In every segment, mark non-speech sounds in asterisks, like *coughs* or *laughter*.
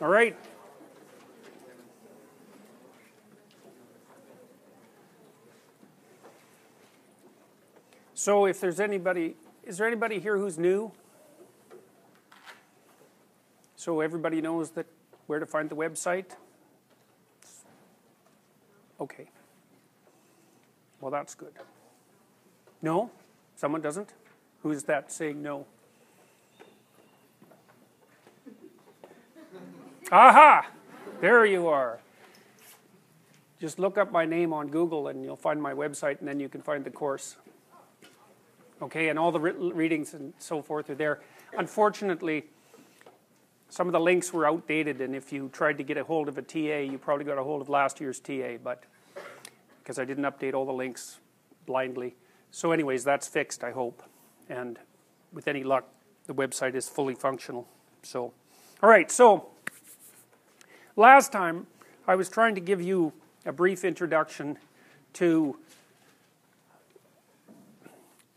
All right. So if there's anybody, is there anybody here who's new? So everybody knows that where to find the website? Okay. Well, that's good. No? Someone doesn't? Who's that saying no? Aha! There you are. Just look up my name on Google and you'll find my website, and then you can find the course. Okay, and all the readings and so forth are there. Unfortunately, some of the links were outdated, and if you tried to get a hold of a TA, you probably got a hold of last year's TA, but because I didn't update all the links blindly. So, anyways, that's fixed, I hope. And with any luck, the website is fully functional. So, all right, so last time I was trying to give you a brief introduction to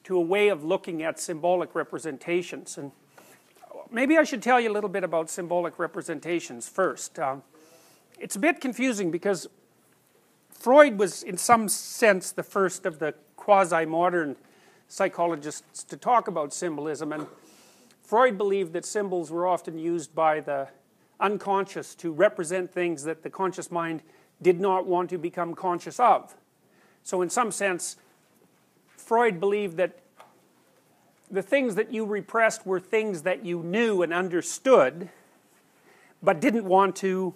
to a way of looking at symbolic representations. And maybe I should tell you a little bit about symbolic representations first. Um, it's a bit confusing because Freud was, in some sense, the first of the quasi modern psychologists to talk about symbolism. And Freud believed that symbols were often used by the unconscious to represent things that the conscious mind did not want to become conscious of. So, in some sense, Freud believed that the things that you repressed were things that you knew and understood, but didn't want to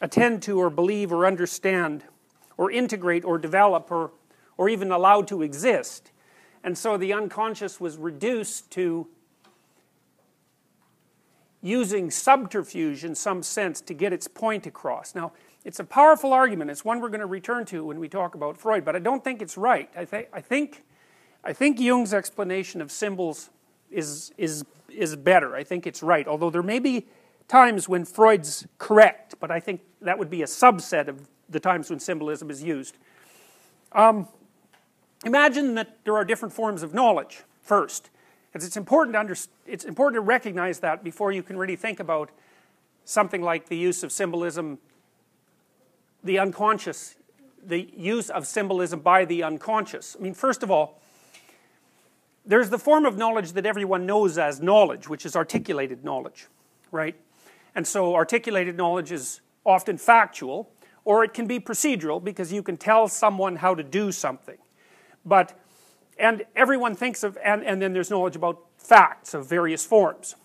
attend to or believe or understand or integrate or develop or, or even allow to exist. And so the unconscious was reduced to using subterfuge in some sense to get its point across. Now, it's a powerful argument. It's one we're going to return to when we talk about Freud, but I don't think it's right. I, th- I, think, I think Jung's explanation of symbols is, is, is better. I think it's right, although there may be times when Freud's correct, but I think that would be a subset of the times when symbolism is used. Um, imagine that there are different forms of knowledge first. Because it's important to under, it's important to recognize that before you can really think about something like the use of symbolism the unconscious, the use of symbolism by the unconscious. I mean, first of all, there's the form of knowledge that everyone knows as knowledge, which is articulated knowledge, right? And so articulated knowledge is often factual, or it can be procedural because you can tell someone how to do something. But, and everyone thinks of, and, and then there's knowledge about facts of various forms,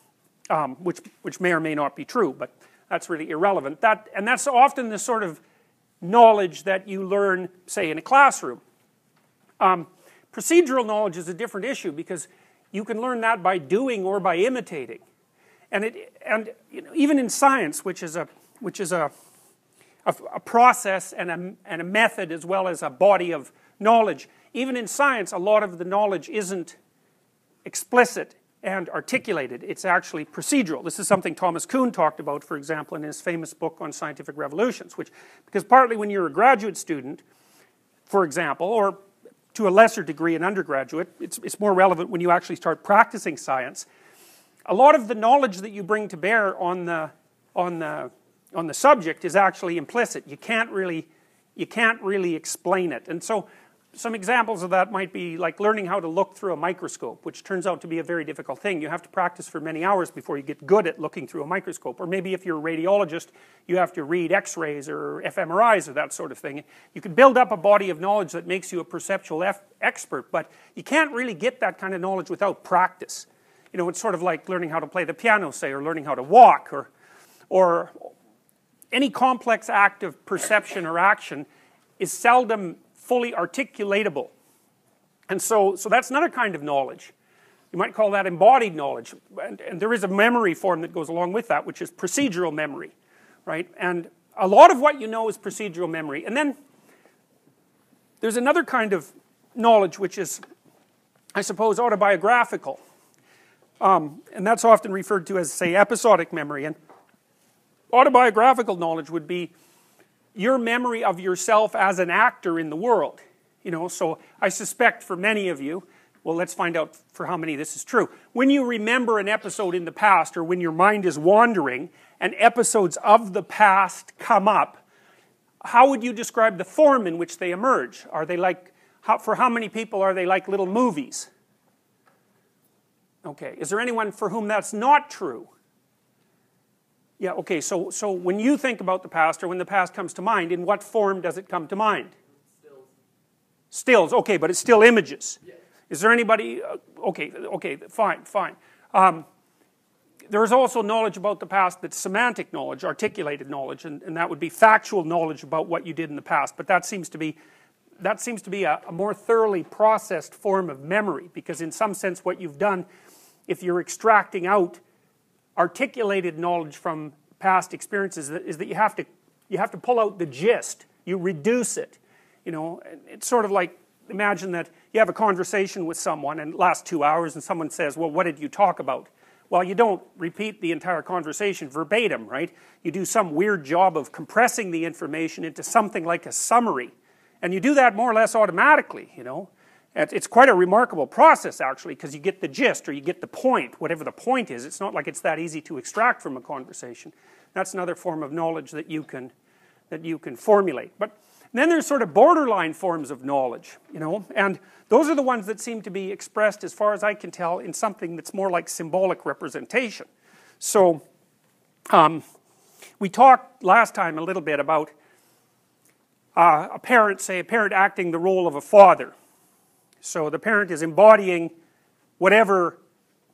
um, which, which may or may not be true, but that's really irrelevant. That, and that's often the sort of knowledge that you learn, say, in a classroom. Um, procedural knowledge is a different issue because you can learn that by doing or by imitating. And, it, and you know, even in science, which is a, which is a, a, a process and a, and a method as well as a body of knowledge, even in science, a lot of the knowledge isn't explicit and articulated. It's actually procedural. This is something Thomas Kuhn talked about, for example, in his famous book on scientific revolutions, which, because partly when you're a graduate student, for example, or to a lesser degree an undergraduate, it's, it's more relevant when you actually start practicing science. A lot of the knowledge that you bring to bear on the, on the, on the subject is actually implicit. You can't really, you can't really explain it. And so some examples of that might be like learning how to look through a microscope, which turns out to be a very difficult thing. You have to practice for many hours before you get good at looking through a microscope. Or maybe if you're a radiologist, you have to read x rays or fMRIs or that sort of thing. You can build up a body of knowledge that makes you a perceptual expert, but you can't really get that kind of knowledge without practice. You know, it's sort of like learning how to play the piano, say, or learning how to walk, or, or any complex act of perception or action is seldom fully articulatable. And so, so that's another kind of knowledge. You might call that embodied knowledge. And, and, there is a memory form that goes along with that, which is procedural memory, right? And a lot of what you know is procedural memory. And then there's another kind of knowledge, which is, I suppose, autobiographical. Um, and that's often referred to as, say, episodic memory. And autobiographical knowledge would be your memory of yourself as an actor in the world. You know, so I suspect for many of you, Well, let's find out for how many this is true. When you remember an episode in the past, or when your mind is wandering and episodes of the past come up, how would you describe the form in which they emerge? Are they like, how, for how many people are they like little movies? Okay, is there anyone for whom that's not true? Yeah, okay, so, so when you think about the past or when the past comes to mind, in what form does it come to mind? Stills. Stills, okay, but it's still images. Yeah. Is there anybody, uh, okay, okay, fine, fine. Um, there is also knowledge about the past that's semantic knowledge, articulated knowledge, and, and that would be factual knowledge about what you did in the past. But that seems to be, that seems to be a, a more thoroughly processed form of memory, because in some sense what you've done, if you're extracting out articulated knowledge from past experiences, is that you have to, you have to pull out the gist. You reduce it. You know, it's sort of like imagine that you have a conversation with someone and lasts two hours and someone says, well, what did you talk about? Well, you don't repeat the entire conversation verbatim, right? You do some weird job of compressing the information into something like a summary. And you do that more or less automatically, you know. It's quite a remarkable process, actually, because you get the gist or you get the point, whatever the point is. It's not like it's that easy to extract from a conversation. That's another form of knowledge that you can, that you can formulate. But then there's sort of borderline forms of knowledge, you know, and those are the ones that seem to be expressed, as far as I can tell, in something that's more like symbolic representation. So, um, we talked last time a little bit about uh, a parent, say, a parent acting the role of a father. So the parent is embodying whatever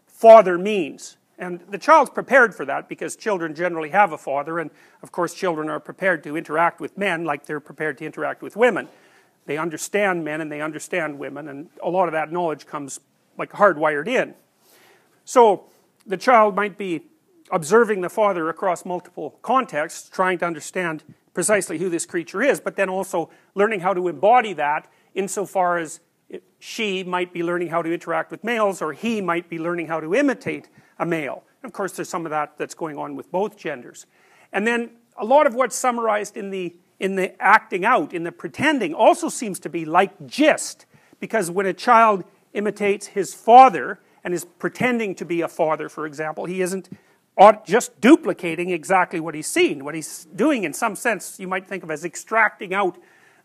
father means. And the child's prepared for that because children generally have a father, and of course, children are prepared to interact with men like they're prepared to interact with women. They understand men and they understand women, and a lot of that knowledge comes like hardwired in. So the child might be observing the father across multiple contexts, trying to understand precisely who this creature is, but then also learning how to embody that insofar as she might be learning how to interact with males, or he might be learning how to imitate a male. And of course, there's some of that that's going on with both genders. And then a lot of what's summarized in the, in the acting out, in the pretending, also seems to be like gist. Because when a child imitates his father and is pretending to be a father, for example, he isn't just duplicating exactly what he's seen. What he's doing, in some sense, you might think of as extracting out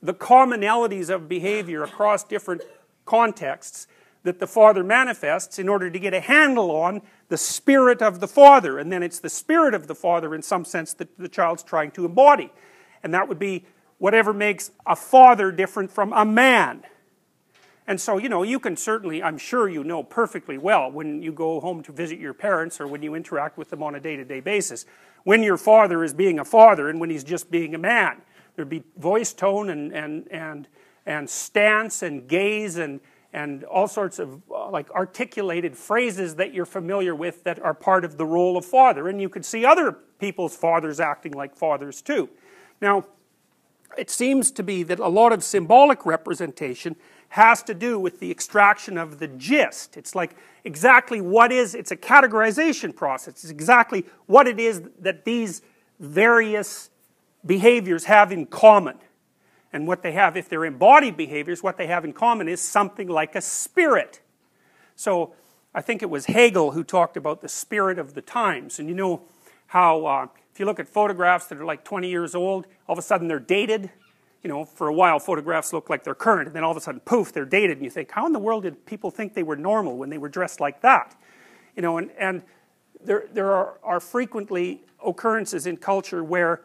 the commonalities of behavior across different contexts that the Father manifests in order to get a handle on the spirit of the Father. And then it's the spirit of the Father, in some sense, that the child's trying to embody. And that would be whatever makes a father different from a man. And so, you know, you can certainly, I'm sure you know perfectly well when you go home to visit your parents or when you interact with them on a day to day basis, when your father is being a father and when he's just being a man. There'd be voice tone and, and, and, and stance and gaze and, and all sorts of uh, like articulated phrases that you're familiar with that are part of the role of father. And you could see other people's fathers acting like fathers too. Now, it seems to be that a lot of symbolic representation has to do with the extraction of the gist. It's like exactly what is, it's a categorization process. It's exactly what it is that these various behaviors have in common. And what they have, if they're embodied behaviors, what they have in common is something like a spirit. So I think it was Hegel who talked about the spirit of the times. And you know how, uh, if you look at photographs that are like 20 years old, all of a sudden they're dated. You know, for a while photographs look like they're current, and then all of a sudden, poof, they're dated. And you think, how in the world did people think they were normal when they were dressed like that? You know, and, and there, there are, are frequently occurrences in culture where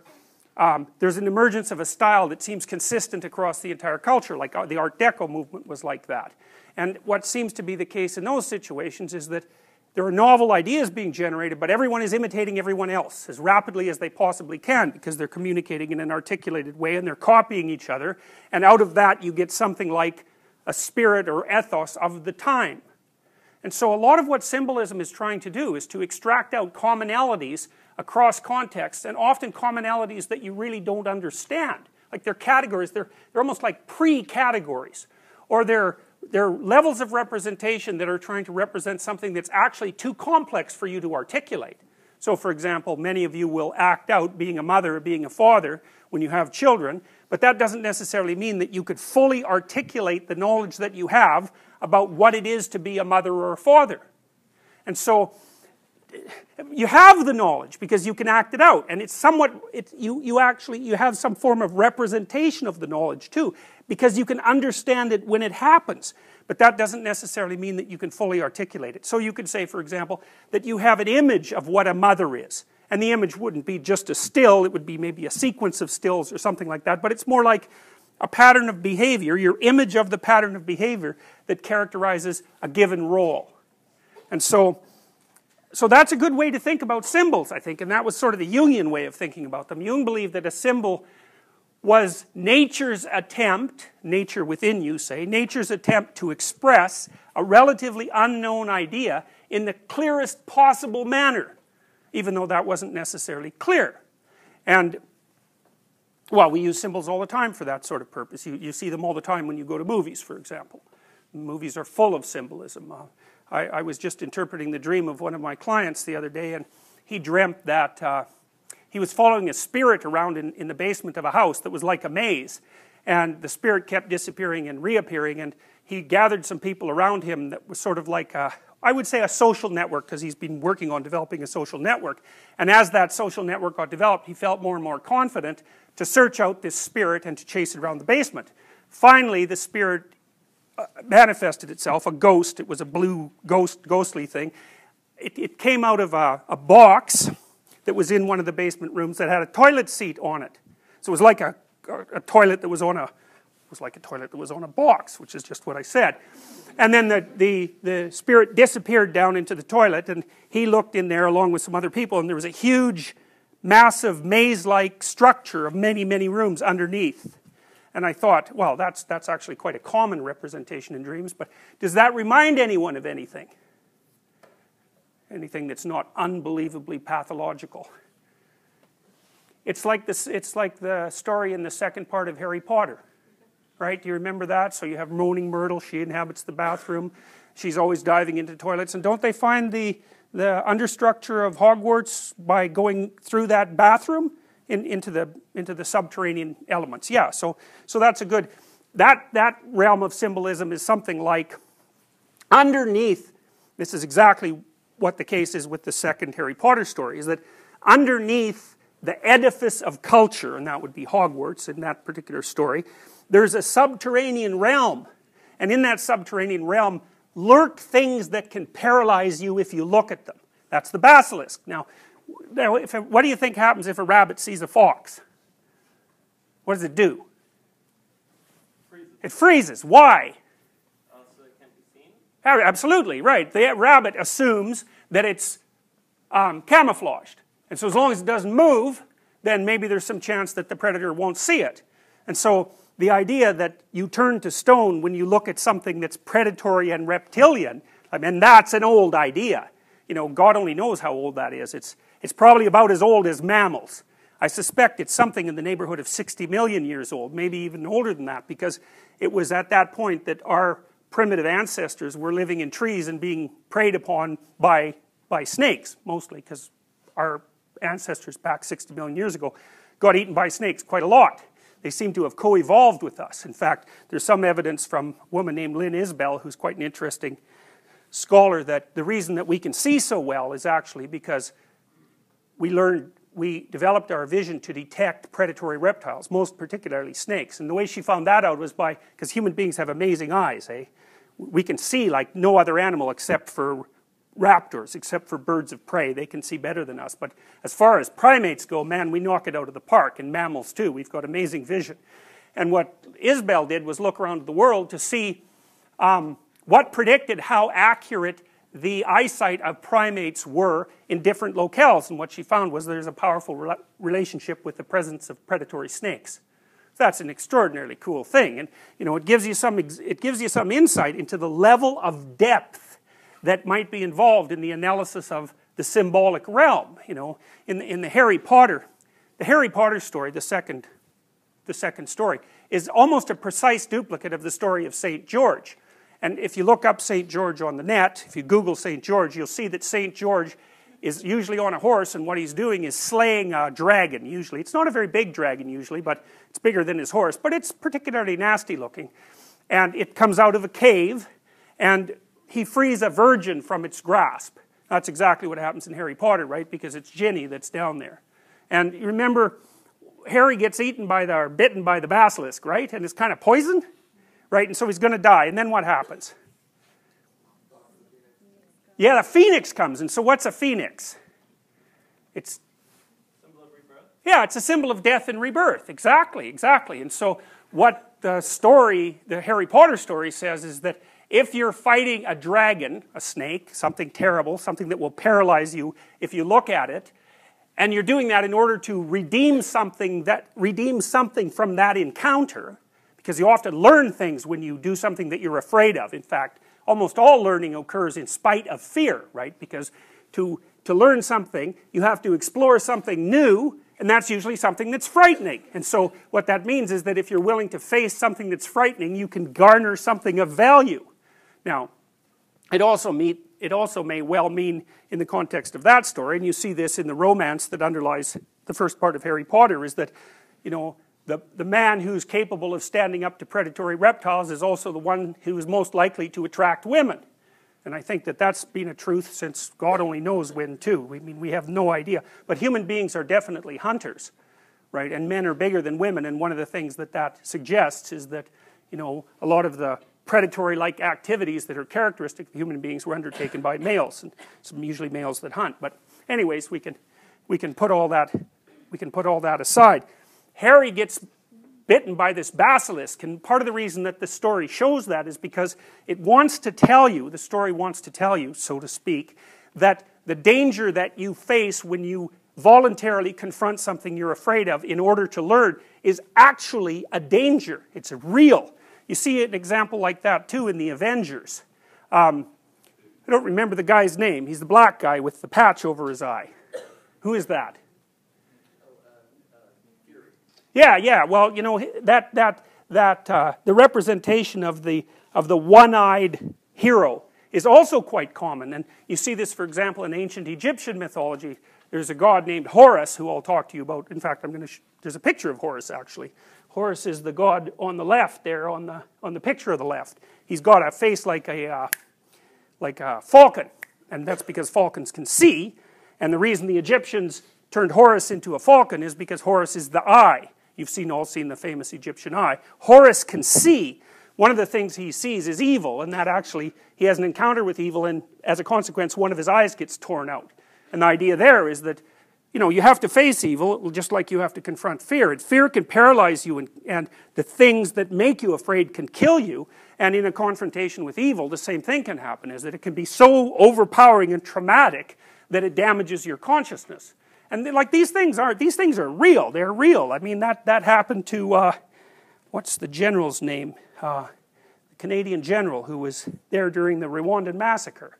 um, there's an emergence of a style that seems consistent across the entire culture, like uh, the Art Deco movement was like that. And what seems to be the case in those situations is that there are novel ideas being generated, but everyone is imitating everyone else as rapidly as they possibly can because they're communicating in an articulated way and they're copying each other. And out of that, you get something like a spirit or ethos of the time. And so, a lot of what symbolism is trying to do is to extract out commonalities across contexts, and often commonalities that you really don't understand. Like they're categories, they're, they're almost like pre categories, or they're, they're levels of representation that are trying to represent something that's actually too complex for you to articulate. So, for example, many of you will act out being a mother or being a father when you have children, but that doesn't necessarily mean that you could fully articulate the knowledge that you have about what it is to be a mother or a father. And so you have the knowledge because you can act it out. And it's somewhat it, you, you actually you have some form of representation of the knowledge too because you can understand it when it happens. But that doesn't necessarily mean that you can fully articulate it. So you could say for example that you have an image of what a mother is. And the image wouldn't be just a still it would be maybe a sequence of stills or something like that. But it's more like a pattern of behavior your image of the pattern of behavior that characterizes a given role. And so so that's a good way to think about symbols, I think, and that was sort of the Jungian way of thinking about them. Jung believed that a symbol was nature's attempt, nature within you say, nature's attempt to express a relatively unknown idea in the clearest possible manner, even though that wasn't necessarily clear. And, well, we use symbols all the time for that sort of purpose. You, you see them all the time when you go to movies, for example. Movies are full of symbolism. Uh, I, I, was just interpreting the dream of one of my clients the other day, and he dreamt that uh, he was following a spirit around in, in the basement of a house that was like a maze. And the spirit kept disappearing and reappearing, and he gathered some people around him that was sort of like a, I would say a social network because he's been working on developing a social network. And as that social network got developed, he felt more and more confident to search out this spirit and to chase it around the basement. Finally, the spirit manifested itself, a ghost, it was a blue ghost, ghostly thing. It, it came out of a, a, box that was in one of the basement rooms that had a toilet seat on it. So it was like a, a, a toilet that was on a, was like a toilet that was on a box, which is just what I said. And then the, the, the spirit disappeared down into the toilet, and he looked in there along with some other people, and there was a huge, massive, maze like structure of many, many rooms underneath. And I thought, well, that's, that's actually quite a common representation in dreams, but does that remind anyone of anything? Anything that's not unbelievably pathological? It's like, this, it's like the story in the second part of Harry Potter, right? Do you remember that? So you have Moaning Myrtle, she inhabits the bathroom. She's always diving into toilets. And don't they find the, the understructure of Hogwarts by going through that bathroom? In, into, the, into the subterranean elements. Yeah, so, so that's a good, that, that realm of symbolism is something like underneath, this is exactly what the case is with the second Harry Potter story, is that underneath the edifice of culture, and that would be Hogwarts in that particular story, there's a subterranean realm. And in that subterranean realm lurk things that can paralyze you if you look at them. That's the basilisk. Now, now, if, what do you think happens if a rabbit sees a fox? What does it do? Freezes. It freezes. Why? Uh, so it can't be seen? Absolutely, right. The rabbit assumes that it's um, camouflaged. And so, as long as it doesn't move, then maybe there's some chance that the predator won't see it. And so, the idea that you turn to stone when you look at something that's predatory and reptilian, I mean, that's an old idea. You know, God only knows how old that is. It's, it's probably about as old as mammals. I suspect it's something in the neighborhood of 60 million years old, maybe even older than that, because it was at that point that our primitive ancestors were living in trees and being preyed upon by, by snakes, mostly, because our ancestors back 60 million years ago got eaten by snakes quite a lot. They seem to have co evolved with us. In fact, there's some evidence from a woman named Lynn Isbell, who's quite an interesting scholar, that the reason that we can see so well is actually because we learned, we developed our vision to detect predatory reptiles, most particularly snakes. And the way she found that out was by, because human beings have amazing eyes, eh? We can see like no other animal except for raptors, except for birds of prey. They can see better than us. But as far as primates go, man, we knock it out of the park. And mammals too. We've got amazing vision. And what Isbell did was look around the world to see um, what predicted how accurate the eyesight of primates were in different locales. And what she found was there's a powerful re relationship with the presence of predatory snakes. That's an extraordinarily cool thing. And you know, it gives you some it gives you some insight into the level of depth that might be involved in the analysis of the symbolic realm. You know, in, in the Harry Potter, the Harry Potter story, the second, the second story, is almost a precise duplicate of the story of St. George. And if you look up St. George on the net, if you Google St. George, you'll see that St. George is usually on a horse, and what he's doing is slaying a dragon, usually. It's not a very big dragon, usually, but it's bigger than his horse, but it's particularly nasty looking. And it comes out of a cave, and he frees a virgin from its grasp. That's exactly what happens in Harry Potter, right? Because it's Ginny that's down there. And remember, Harry gets eaten by the, or bitten by the basilisk, right? And it's kind of poisoned, right? And so he's going to die. And then what happens? Yeah, the phoenix comes. And so what's a phoenix? It's yeah, it's a symbol of death and rebirth. Exactly, exactly. And so, what the story, the Harry Potter story says is that if you're fighting a dragon, a snake, something terrible, something that will paralyze you if you look at it, and you're doing that in order to redeem something that redeem something from that encounter, because you often learn things when you do something that you're afraid of. In fact, almost all learning occurs in spite of fear, right? Because to, to learn something, you have to explore something new, and that's usually something that's frightening. And so, what that means is that if you're willing to face something that's frightening, you can garner something of value. Now, it also, meet, it also may well mean in the context of that story, and you see this in the romance that underlies the first part of Harry Potter, is that, you know, the, the man who's capable of standing up to predatory reptiles is also the one who is most likely to attract women. And I think that that's been a truth since God only knows when, too. I mean, we have no idea. But human beings are definitely hunters, right? And men are bigger than women. And one of the things that that suggests is that, you know, a lot of the predatory like activities that are characteristic of human beings were undertaken by males, and some usually males that hunt. But, anyways, we can, we can, put, all that, we can put all that aside. Harry gets bitten by this basilisk. And part of the reason that the story shows that is because it wants to tell you, the story wants to tell you, so to speak, that the danger that you face when you voluntarily confront something you're afraid of in order to learn is actually a danger. It's real. You see an example like that too in the Avengers. Um, I don't remember the guy's name. He's the black guy with the patch over his eye. Who is that? Yeah, yeah. Well, you know that that that uh, the representation of the of the one-eyed hero is also quite common, and you see this, for example, in ancient Egyptian mythology. There's a god named Horus who I'll talk to you about. In fact, I'm going to. there's a picture of Horus actually. Horus is the god on the left there on the on the picture of the left. He's got a face like a uh, like a falcon, and that's because falcons can see. And the reason the Egyptians turned Horus into a falcon is because Horus is the eye. You've seen all seen the famous Egyptian eye. Horus can see. One of the things he sees is evil, and that actually he has an encounter with evil, and as a consequence, one of his eyes gets torn out. And the idea there is that you know, you have to face evil just like you have to confront fear. And fear can paralyze you, and, and, the things that make you afraid can kill you. And in a confrontation with evil, the same thing can happen, is that it can be so overpowering and traumatic that it damages your consciousness. And like these things aren't, these things are real. They're real. I mean, that, that happened to, uh, what's the general's name? Uh, the Canadian general who was there during the Rwandan massacre.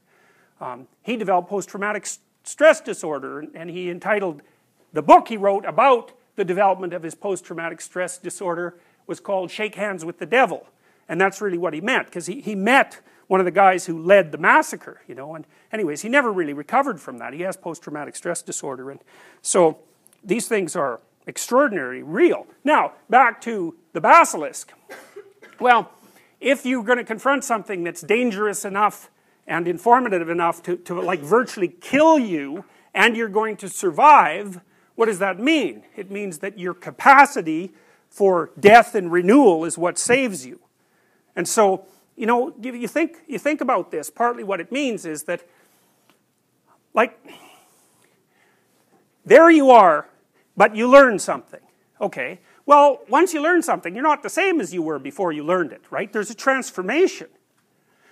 Um, he developed post traumatic stress disorder, and he entitled the book he wrote about the development of his post traumatic stress disorder was called Shake Hands with the Devil. And that's really what he meant, because he, he met one of the guys who led the massacre, you know. And anyways, he never really recovered from that. He has post-traumatic stress disorder, and so these things are extraordinary, real. Now back to the basilisk. Well, if you're going to confront something that's dangerous enough and informative enough to, to like virtually kill you, and you're going to survive, what does that mean? It means that your capacity for death and renewal is what saves you. And so you know, you think, you think about this, partly what it means is that, like, there you are, but you learn something. Okay, well, once you learn something, you're not the same as you were before you learned it, right? There's a transformation.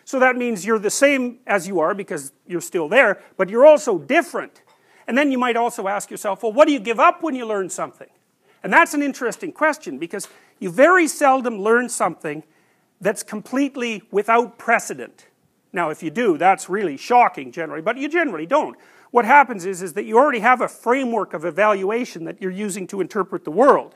So that means you're the same as you are because you're still there, but you're also different. And then you might also ask yourself, well, what do you give up when you learn something? And that's an interesting question because you very seldom learn something that's completely without precedent. Now, if you do, that's really shocking generally, but you generally don't. What happens is, is that you already have a framework of evaluation that you're using to interpret the world.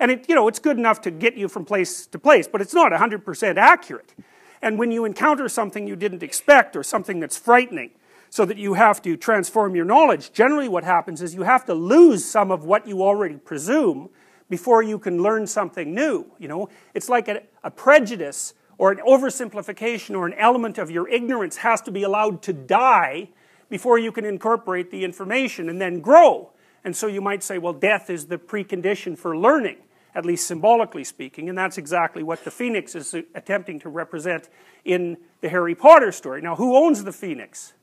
And it, you know, it's good enough to get you from place to place, but it's not 100% accurate. And when you encounter something you didn't expect or something that's frightening, so that you have to transform your knowledge, generally what happens is you have to lose some of what you already presume before you can learn something new. You know, it's like a, a prejudice or an oversimplification or an element of your ignorance has to be allowed to die before you can incorporate the information and then grow. And so you might say, well, death is the precondition for learning, at least symbolically speaking, and that's exactly what the phoenix is attempting to represent in the Harry Potter story. Now, who owns the phoenix?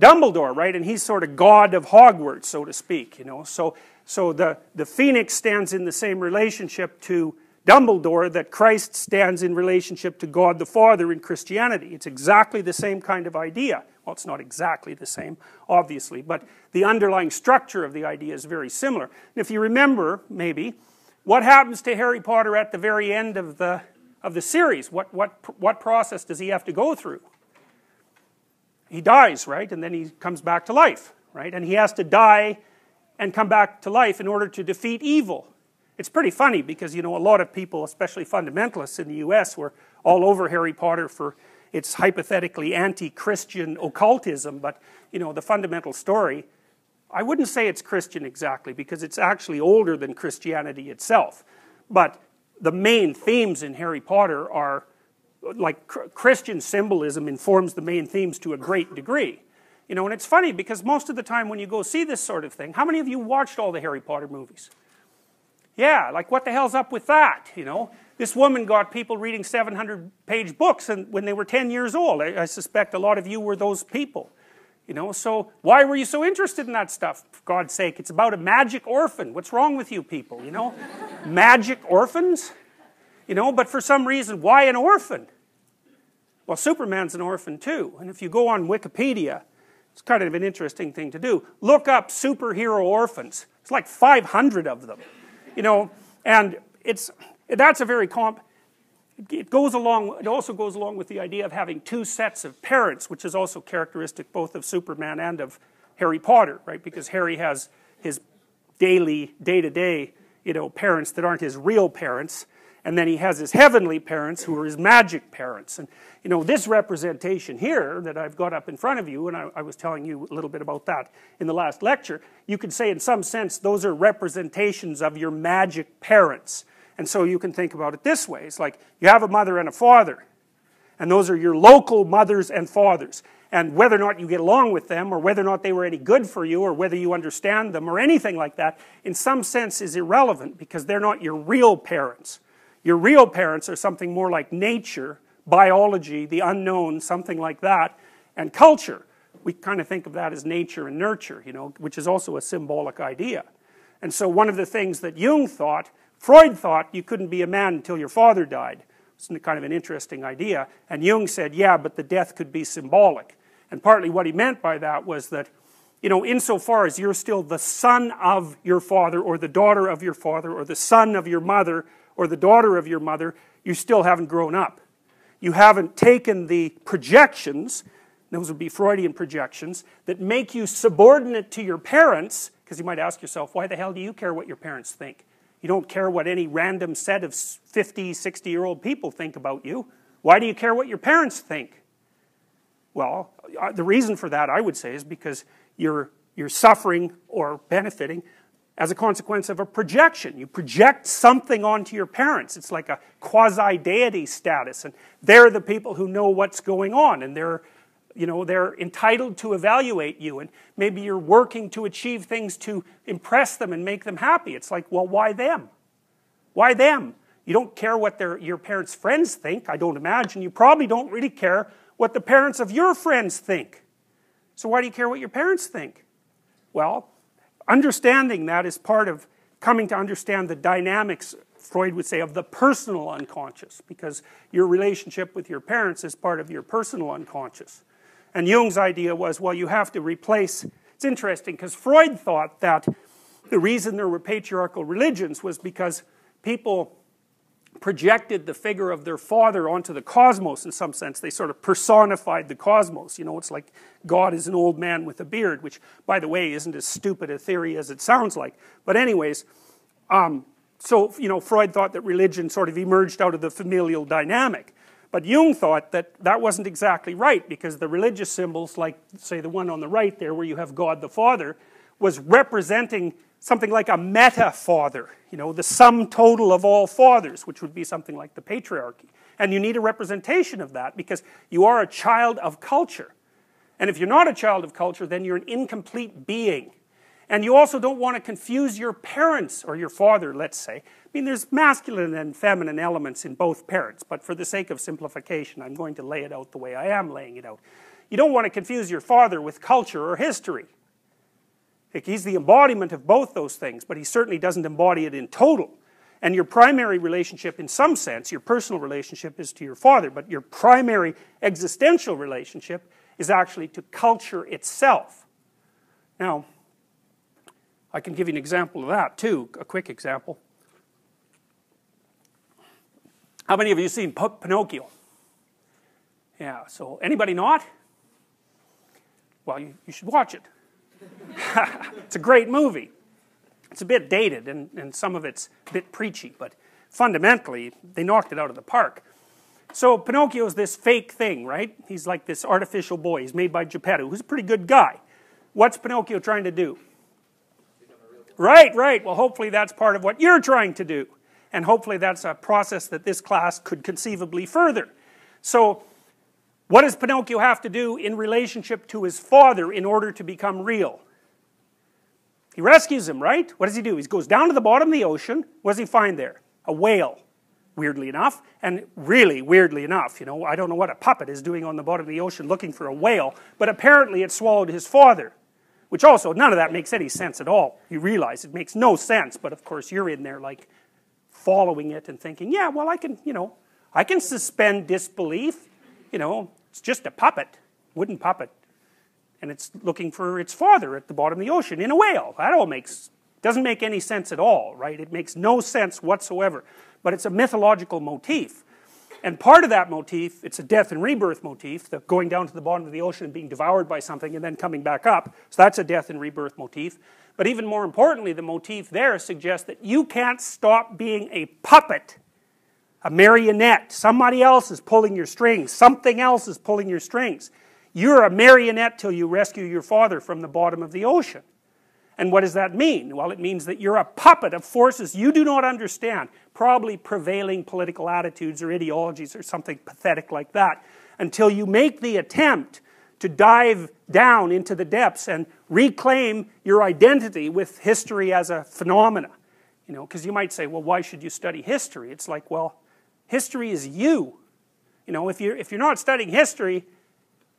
Dumbledore, right? And he's sort of god of Hogwarts, so to speak, you know. So, so the, the phoenix stands in the same relationship to Dumbledore that Christ stands in relationship to God the Father in Christianity. It's exactly the same kind of idea. Well, it's not exactly the same, obviously, but the underlying structure of the idea is very similar. And if you remember, maybe, what happens to Harry Potter at the very end of the, of the series? What, what, what process does he have to go through? He dies, right? And then he comes back to life, right? And he has to die and come back to life in order to defeat evil. It's pretty funny because, you know, a lot of people, especially fundamentalists in the US, were all over Harry Potter for its hypothetically anti-Christian occultism, but, you know, the fundamental story, I wouldn't say it's Christian exactly because it's actually older than Christianity itself. But the main themes in Harry Potter are like Christian symbolism informs the main themes to a great degree. You know, and it's funny because most of the time when you go see this sort of thing, how many of you watched all the Harry Potter movies? Yeah, like what the hell's up with that, you know? This woman got people reading 700 page books and when they were 10 years old. I, I, suspect a lot of you were those people. You know, so why were you so interested in that stuff? For God's sake, it's about a magic orphan. What's wrong with you people, you know? *laughs* magic orphans? You know, but for some reason, why an orphan? Well, Superman's an orphan too. And if you go on Wikipedia, it's kind of an interesting thing to do. Look up superhero orphans. It's like 500 of them you know, and it's, that's a very comp, it goes along, it also goes along with the idea of having two sets of parents, which is also characteristic both of Superman and of Harry Potter, right? Because Harry has his daily, day-to-day, you know, parents that aren't his real parents, and then he has his heavenly parents who are his magic parents. And, you know, this representation here that I've got up in front of you, and I, I, was telling you a little bit about that in the last lecture, you could say in some sense those are representations of your magic parents. And so you can think about it this way. It's like you have a mother and a father, and those are your local mothers and fathers. And whether or not you get along with them, or whether or not they were any good for you, or whether you understand them, or anything like that, in some sense is irrelevant because they're not your real parents. Your real parents are something more like nature, biology, the unknown, something like that, and culture. We kind of think of that as nature and nurture, you know, which is also a symbolic idea. And so one of the things that Jung thought, Freud thought you couldn't be a man until your father died. It's kind of an interesting idea. And Jung said, yeah, but the death could be symbolic. And partly what he meant by that was that, you know, insofar as you're still the son of your father or the daughter of your father or the son of your mother or the daughter of your mother, you still haven't grown up. You haven't taken the projections, those would be Freudian projections, that make you subordinate to your parents, because you might ask yourself, why the hell do you care what your parents think? You don't care what any random set of 50, 60 year old people think about you. Why do you care what your parents think? Well, uh, the reason for that, I would say, is because you're, you're suffering or benefiting as a consequence of a projection. You project something onto your parents. It's like a quasi deity status, and they're the people who know what's going on, and they're you know they're entitled to evaluate you and maybe you're working to achieve things to impress them and make them happy. It's like well why them? Why them? You don't care what their, your parents friends think. I don't imagine. You probably don't really care what the parents of your friends think. So why do you care what your parents think? Well Understanding that is part of coming to understand the dynamics, Freud would say, of the personal unconscious, because your relationship with your parents is part of your personal unconscious. And Jung's idea was, well, you have to replace. It's interesting because Freud thought that the reason there were patriarchal religions was because people projected the figure of their father onto the cosmos in some sense. They sort of personified the cosmos. You know, it's like God is an old man with a beard, which, by the way, isn't as stupid a theory as it sounds like. But, anyways, um, so, you know, Freud thought that religion sort of emerged out of the familial dynamic. But Jung thought that that wasn't exactly right because the religious symbols, like, say, the one on the right there where you have God the Father, was representing something like a meta father, you know, the sum total of all fathers, which would be something like the patriarchy. And you need a representation of that because you are a child of culture. And if you're not a child of culture, then you're an incomplete being. And you also don't want to confuse your parents, or your father, let's say. I mean, there's masculine and feminine elements in both parents, but for the sake of simplification, I'm going to lay it out the way I am laying it out. You don't want to confuse your father with culture or history. He's the embodiment of both those things, but he certainly doesn't embody it in total. And your primary relationship, in some sense, your personal relationship is to your father, but your primary existential relationship is actually to culture itself. Now, I can give you an example of that too, a quick example. How many of you seen Pinocchio? Yeah, so anybody not? Well, you, you should watch it. *laughs* it's a great movie. It's a bit dated and, and some of it's a bit preachy, but fundamentally, they knocked it out of the park. So Pinocchio is this fake thing, right? He's like this artificial boy. He's made by Geppetto, who's a pretty good guy. What's Pinocchio trying to do? Right, right. Well, hopefully that's part of what you're trying to do. And hopefully that's a process that this class could conceivably further. So, what does Pinocchio have to do in relationship to his father in order to become real? He rescues him, right? What does he do? He goes down to the bottom of the ocean. What does he find there? A whale weirdly enough, and really weirdly enough, you know, I don't know what a puppet is doing on the bottom of the ocean looking for a whale, but apparently it swallowed his father, which also, none of that makes any sense at all. You realize it makes no sense, but of course you're in there like following it and thinking, yeah, well, I can, you know, I can suspend disbelief, you know, it's just a puppet, wooden puppet, and it's looking for its father at the bottom of the ocean in a whale. That all makes, doesn't make any sense at all, right? It makes no sense whatsoever but it's a mythological motif. And part of that motif, it's a death and rebirth motif, the going down to the bottom of the ocean and being devoured by something and then coming back up. So that's a death and rebirth motif. But even more importantly, the motif there suggests that you can't stop being a puppet, a marionette. Somebody else is pulling your strings, something else is pulling your strings. You're a marionette till you rescue your father from the bottom of the ocean. And what does that mean? Well, it means that you're a puppet of forces you do not understand, probably prevailing political attitudes or ideologies or something pathetic like that, until you make the attempt to dive down into the depths and reclaim your identity with history as a phenomena. You know, because you might say, well, why should you study history? It's like, well, history is you. You know, if you're, if you're not studying history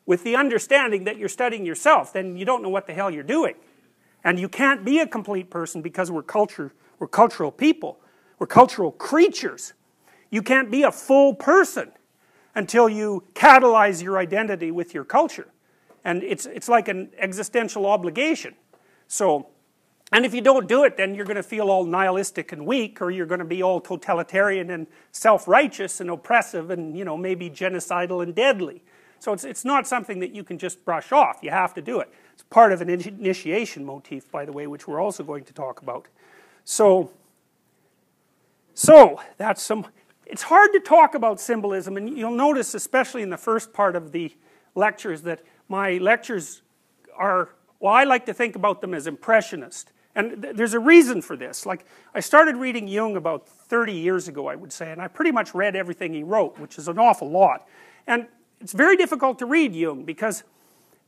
with the understanding that you're studying yourself, then you don't know what the hell you're doing. And you can't be a complete person because we're culture, we're cultural people. We're cultural creatures. You can't be a full person until you catalyze your identity with your culture. And it's, it's like an existential obligation. So, and if you don't do it, then you're going to feel all nihilistic and weak, or you're going to be all totalitarian and self-righteous and oppressive and, you know, maybe genocidal and deadly. So it's, it's not something that you can just brush off. You have to do it. It's part of an initiation motif, by the way, which we're also going to talk about. So, so that's some. It's hard to talk about symbolism, and you'll notice, especially in the first part of the lectures, that my lectures are. Well, I like to think about them as impressionist. And th there's a reason for this. Like, I started reading Jung about 30 years ago, I would say, and I pretty much read everything he wrote, which is an awful lot. And it's very difficult to read Jung because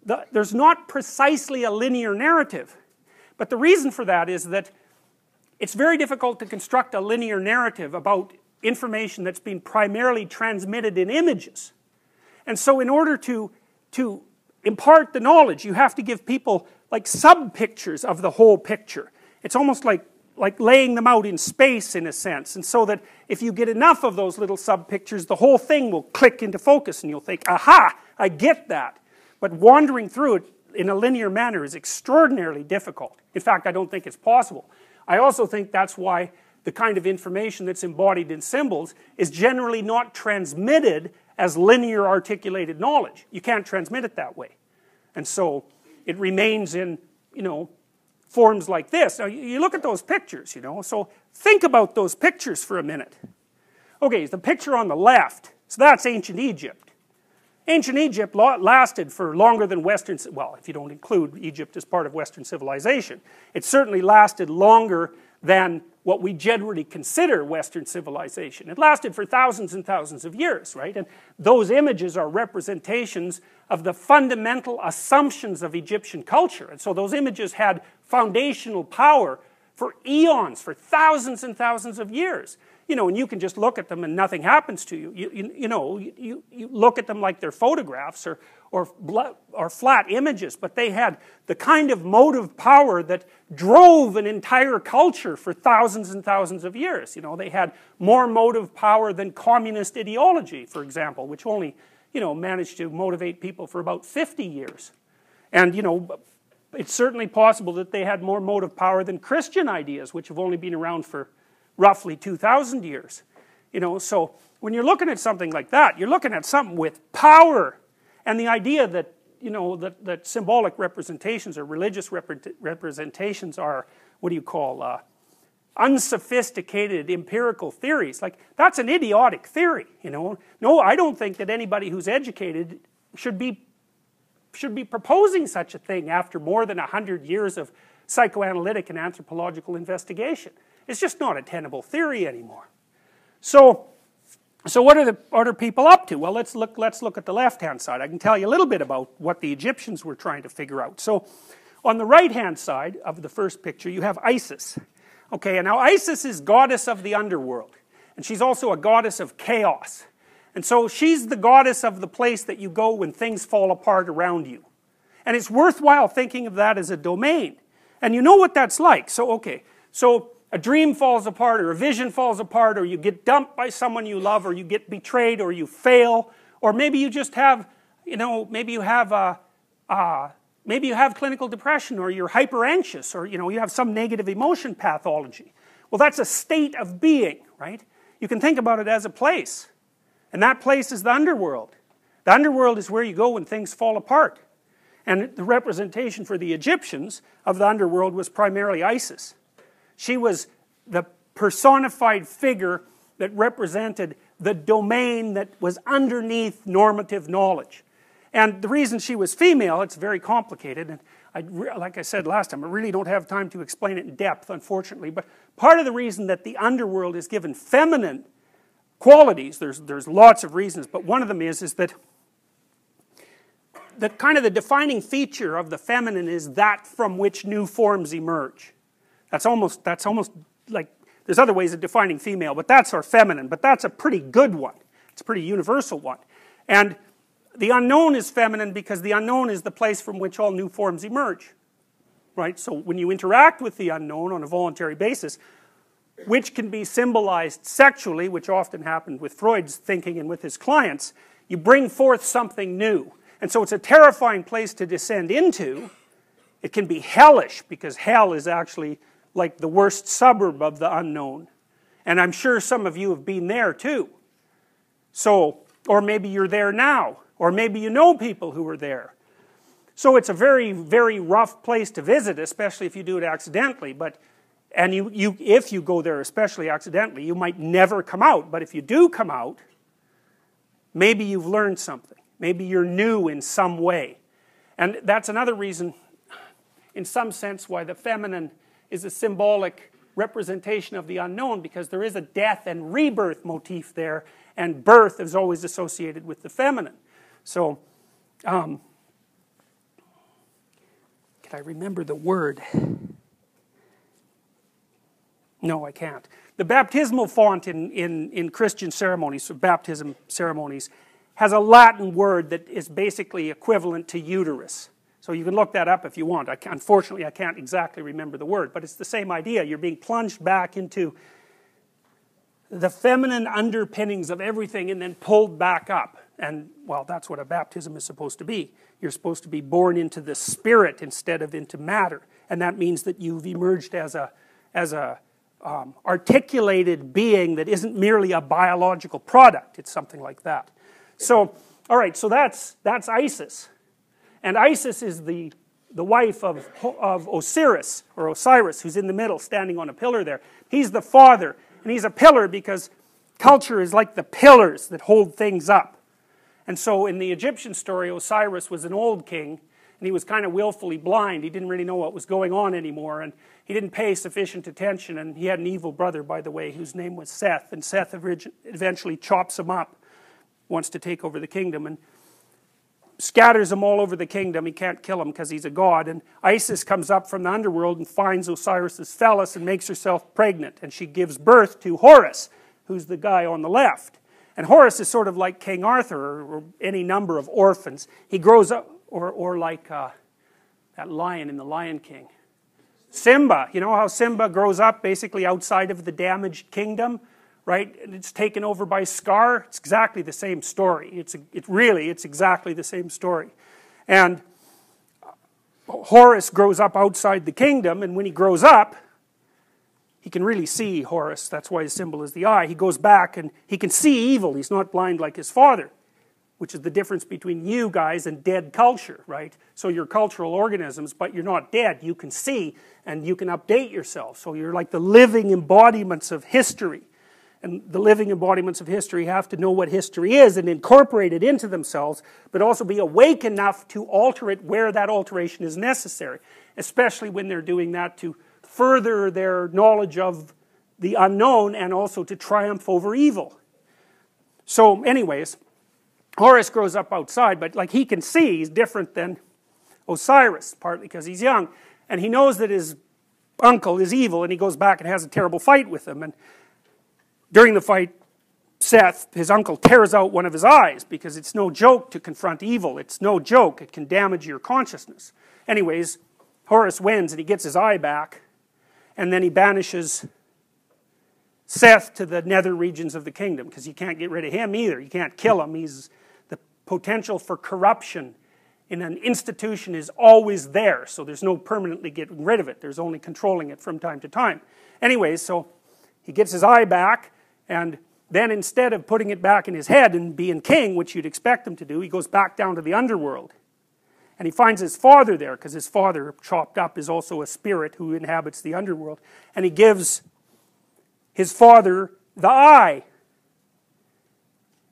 the, there's not precisely a linear narrative. But the reason for that is that it's very difficult to construct a linear narrative about information that's been primarily transmitted in images. And so in order to, to impart the knowledge, you have to give people like sub-pictures of the whole picture. It's almost like, like laying them out in space in a sense. And so that if you get enough of those little sub-pictures, the whole thing will click into focus and you'll think, aha, I get that. But wandering through it in a linear manner is extraordinarily difficult. In fact, I don't think it's possible. I also think that's why the kind of information that's embodied in symbols is generally not transmitted as linear articulated knowledge. You can't transmit it that way. And so it remains in, you know, forms like this. Now you look at those pictures, you know, so think about those pictures for a minute. Okay, the picture on the left, so that's ancient Egypt. Ancient Egypt lasted for longer than Western, well, if you don't include Egypt as part of Western civilization. It certainly lasted longer than what we generally consider Western civilization. It lasted for thousands and thousands of years, right? And those images are representations of the fundamental assumptions of Egyptian culture. And so those images had foundational power for eons, for thousands and thousands of years you know, and you can just look at them and nothing happens to you. You, you, you know, you, you look at them like they're photographs or, or, or flat images, but they had the kind of motive power that drove an entire culture for thousands and thousands of years. You know, they had more motive power than communist ideology, for example, which only, you know, managed to motivate people for about 50 years. And, you know, it's certainly possible that they had more motive power than Christian ideas, which have only been around for roughly 2,000 years. You know, so when you're looking at something like that, you're looking at something with power. And the idea that, you know, that, that symbolic representations or religious rep representations are, what do you call, uh, unsophisticated empirical theories. Like, that's an idiotic theory, you know. No, I don't think that anybody who's educated should be, should be proposing such a thing after more than 100 years of psychoanalytic and anthropological investigation. It's just not a tenable theory anymore. So, so what are the what are people up to? Well, let's look let's look at the left-hand side. I can tell you a little bit about what the Egyptians were trying to figure out. So, on the right-hand side of the first picture, you have Isis. Okay, and now Isis is goddess of the underworld, and she's also a goddess of chaos. And so she's the goddess of the place that you go when things fall apart around you. And it's worthwhile thinking of that as a domain. And you know what that's like. So, okay, so a dream falls apart or a vision falls apart or you get dumped by someone you love or you get betrayed or you fail or maybe you just have you know maybe you have a, a maybe you have clinical depression or you're hyper anxious or you know you have some negative emotion pathology well that's a state of being right you can think about it as a place and that place is the underworld. The underworld is where you go when things fall apart. And the representation for the egyptians of the underworld was primarily isis. She was the personified figure that represented the domain that was underneath normative knowledge. And the reason she was female, it's very complicated, and I, like I said last time, I really don't have time to explain it in depth, unfortunately, but part of the reason that the underworld is given feminine qualities, there's, there's lots of reasons, but one of them is, is that that kind of the defining feature of the feminine is that from which new forms emerge. That's almost, that's almost like, there's other ways of defining female, but that's our feminine. But that's a pretty good one. It's a pretty universal one. And the unknown is feminine because the unknown is the place from which all new forms emerge. Right? So when you interact with the unknown on a voluntary basis, which can be symbolized sexually, which often happened with Freud's thinking and with his clients, you bring forth something new. And so it's a terrifying place to descend into. It can be hellish because hell is actually like the worst suburb of the unknown. And I'm sure some of you have been there too. So, or maybe you're there now, or maybe you know people who are there. So it's a very, very rough place to visit, especially if you do it accidentally. But and you, you, if you go there, especially accidentally, you might never come out. But if you do come out, maybe you've learned something. Maybe you're new in some way. And that's another reason, in some sense, why the feminine is a symbolic representation of the unknown because there is a death and rebirth motif there, and birth is always associated with the feminine. So, um, can I remember the word? No, I can't. The baptismal font in, in, in Christian ceremonies, baptism ceremonies, has a Latin word that is basically equivalent to uterus. So you can look that up if you want. I unfortunately, I can't exactly remember the word, but it's the same idea. You're being plunged back into the feminine underpinnings of everything and then pulled back up. And, well, that's what a baptism is supposed to be. You're supposed to be born into the spirit instead of into matter. And that means that you've emerged as a, as a um, articulated being that isn't merely a biological product. It's something like that. So, all right, so that's, that's Isis. And Isis is the, the wife of, of Osiris, or Osiris, who's in the middle, standing on a pillar there. He's the father, and he's a pillar because culture is like the pillars that hold things up. And so in the Egyptian story, Osiris was an old king, and he was kind of willfully blind. He didn't really know what was going on anymore. And, he didn't pay sufficient attention, and he had an evil brother, by the way, whose name was Seth, and Seth eventually chops him up, wants to take over the kingdom, and scatters him all over the kingdom. He can't kill him because he's a god. And Isis comes up from the underworld and finds Osiris's phallus and makes herself pregnant, and she gives birth to Horus, who's the guy on the left. And Horus is sort of like King Arthur or, or any number of orphans. He grows up, or, or like uh, that lion in The Lion King. Simba, you know how Simba grows up basically outside of the damaged kingdom, right? And it's taken over by Scar. It's exactly the same story. It's it really, it's exactly the same story. And Horus grows up outside the kingdom, and when he grows up, he can really see Horus. That's why his symbol is the eye. He goes back and he can see evil. He's not blind like his father, which is the difference between you guys and dead culture, right? So you're cultural organisms, but you're not dead. You can see and you can update yourself. So you're like the living embodiments of history. And the living embodiments of history have to know what history is and incorporate it into themselves, but also be awake enough to alter it where that alteration is necessary, especially when they're doing that to further their knowledge of the unknown and also to triumph over evil. So, anyways, Horus grows up outside, but like he can see, he's different than Osiris, partly because he's young. And he knows that his uncle is evil, and he goes back and has a terrible fight with him. And during the fight, Seth, his uncle, tears out one of his eyes because it's no joke to confront evil. It's no joke. It can damage your consciousness. Anyways, Horus wins and he gets his eye back and then he banishes Seth to the nether regions of the kingdom because you can't get rid of him either. You can't kill him. He's potential for corruption in an institution is always there, so there's no permanently getting rid of it. There's only controlling it from time to time. Anyways, so he gets his eye back, and then instead of putting it back in his head and being king, which you'd expect him to do, he goes back down to the underworld. And he finds his father there because his father, chopped up, is also a spirit who inhabits the underworld. And he gives his father the eye.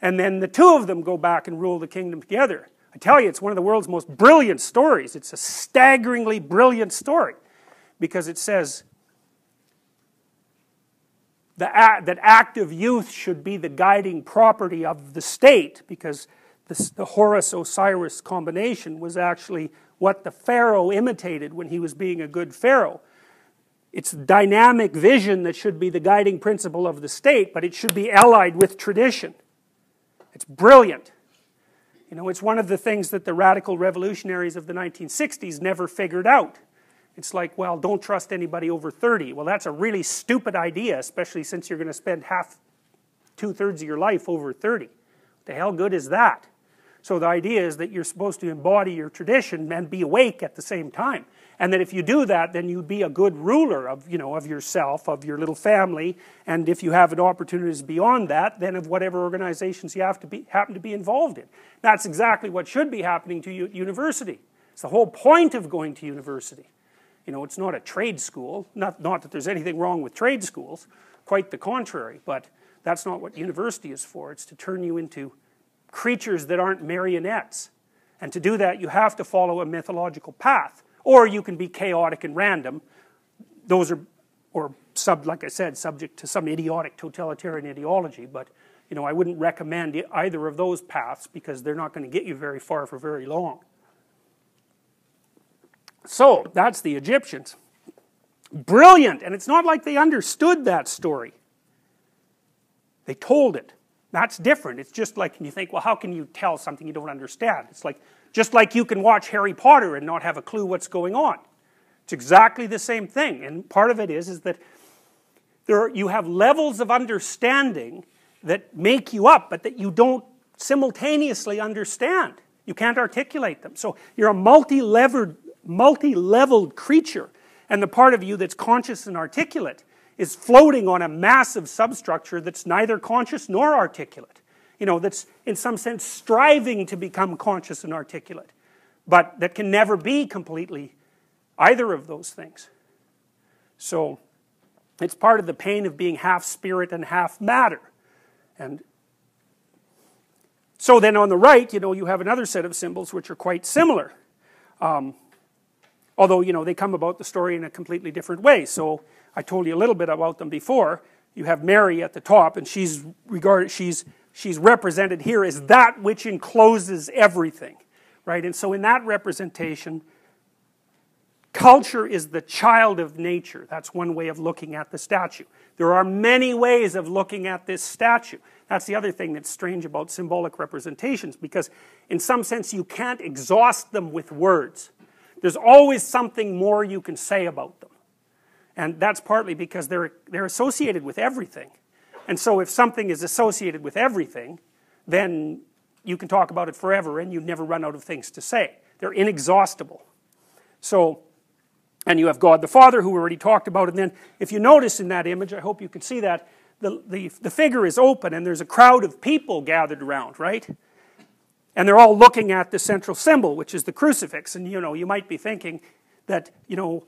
And then the two of them go back and rule the kingdom together. I tell you, it's one of the world's most brilliant stories. It's a staggeringly brilliant story because it says that active youth should be the guiding property of the state because the, the Horus Osiris combination was actually what the Pharaoh imitated when he was being a good Pharaoh. It's dynamic vision that should be the guiding principle of the state, but it should be allied with tradition. It's brilliant. You know, it's one of the things that the radical revolutionaries of the 1960s never figured out. It's like, well, don't trust anybody over 30. Well, that's a really stupid idea, especially since you're going to spend half, two thirds of your life over 30. What the hell good is that? So the idea is that you're supposed to embody your tradition and be awake at the same time. And that if you do that, then you'd be a good ruler of, you know, of yourself, of your little family, and if you have an opportunities beyond that, then of whatever organizations you have to be, happen to be involved in. That's exactly what should be happening to you at university. It's the whole point of going to university. You know, it's not a trade school. Not, not that there's anything wrong with trade schools, quite the contrary, but that's not what university is for. It's to turn you into creatures that aren't marionettes. And to do that, you have to follow a mythological path. Or you can be chaotic and random. Those are, or sub, like I said, subject to some idiotic totalitarian ideology. But, you know, I wouldn't recommend either of those paths because they're not going to get you very far for very long. So, that's the Egyptians. Brilliant. And it's not like they understood that story. They told it. That's different. It's just like you think, well, how can you tell something you don't understand? It's like just like you can watch Harry Potter and not have a clue what's going on. It's exactly the same thing. And part of it is, is that there are, you have levels of understanding that make you up, but that you don't simultaneously understand. You can't articulate them. So you're a multi-leveled, multi-leveled creature. And the part of you that's conscious and articulate is floating on a massive substructure that's neither conscious nor articulate. You know, that's in some sense striving to become conscious and articulate, but that can never be completely either of those things. So, it's part of the pain of being half spirit and half matter. And so then on the right, you know, you have another set of symbols which are quite similar. Um, Although, you know, they come about the story in a completely different way. So I told you a little bit about them before. You have Mary at the top, and she's regarded, she's, she's represented here as that which encloses everything, right? And so in that representation, culture is the child of nature. That's one way of looking at the statue. There are many ways of looking at this statue. That's the other thing that's strange about symbolic representations, because in some sense you can't exhaust them with words. There's always something more you can say about them. And that's partly because they're, they're associated with everything. And so if something is associated with everything, then you can talk about it forever and you never run out of things to say. They're inexhaustible. So, and you have God the Father, who we already talked about. And then, if you notice in that image, I hope you can see that, the, the, the figure is open and there's a crowd of people gathered around, right? And they're all looking at the central symbol, which is the crucifix. And you know, you might be thinking that, you know,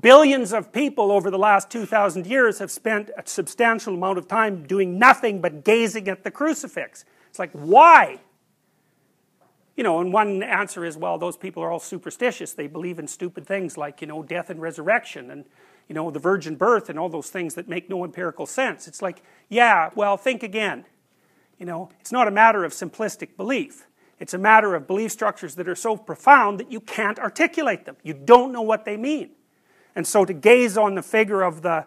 billions of people over the last 2,000 years have spent a substantial amount of time doing nothing but gazing at the crucifix. It's like, why? You know, and one answer is, well, those people are all superstitious. They believe in stupid things like, you know, death and resurrection and, you know, the virgin birth and all those things that make no empirical sense. It's like, yeah, well, think again. You know, it's not a matter of simplistic belief. It's a matter of belief structures that are so profound that you can't articulate them. You don't know what they mean. And so to gaze on the figure of the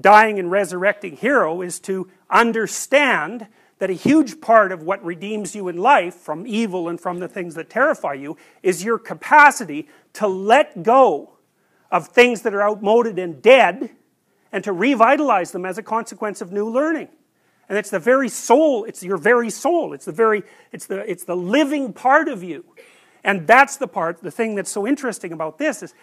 dying and resurrecting hero is to understand that a huge part of what redeems you in life from evil and from the things that terrify you is your capacity to let go of things that are outmoded and dead and to revitalize them as a consequence of new learning. And it's the very soul, it's your very soul. It's the very, it's the, it's the living part of you. And that's the part, the thing that's so interesting about this is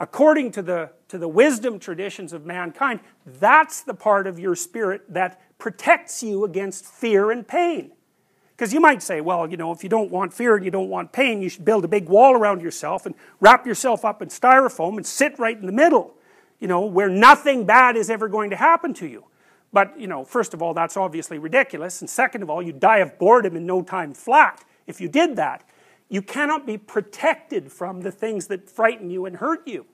according to the, to the wisdom traditions of mankind, that's the part of your spirit that protects you against fear and pain. Because you might say, well, you know, if you don't want fear and you don't want pain, you should build a big wall around yourself and wrap yourself up in styrofoam and sit right in the middle, you know, where nothing bad is ever going to happen to you. But, you know, first of all, that's obviously ridiculous. And second of all, you die of boredom in no time flat if you did that. You cannot be protected from the things that frighten you and hurt you.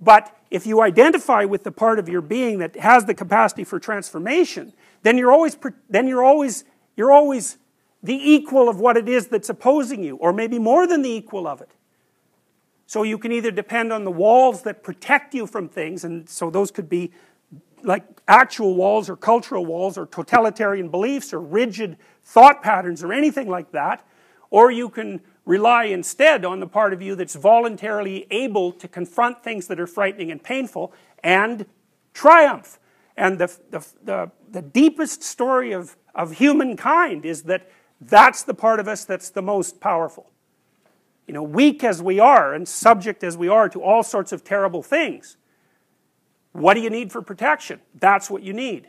But if you identify with the part of your being that has the capacity for transformation, then you're always, then you're always, you're always the equal of what it is that's opposing you, or maybe more than the equal of it. So you can either depend on the walls that protect you from things, and so those could be like actual walls or cultural walls or totalitarian beliefs or rigid thought patterns or anything like that, or you can rely instead on the part of you that's voluntarily able to confront things that are frightening and painful and triumph. And the, the, the, the, deepest story of, of humankind is that that's the part of us that's the most powerful. You know, weak as we are and subject as we are to all sorts of terrible things, what do you need for protection? That's what you need.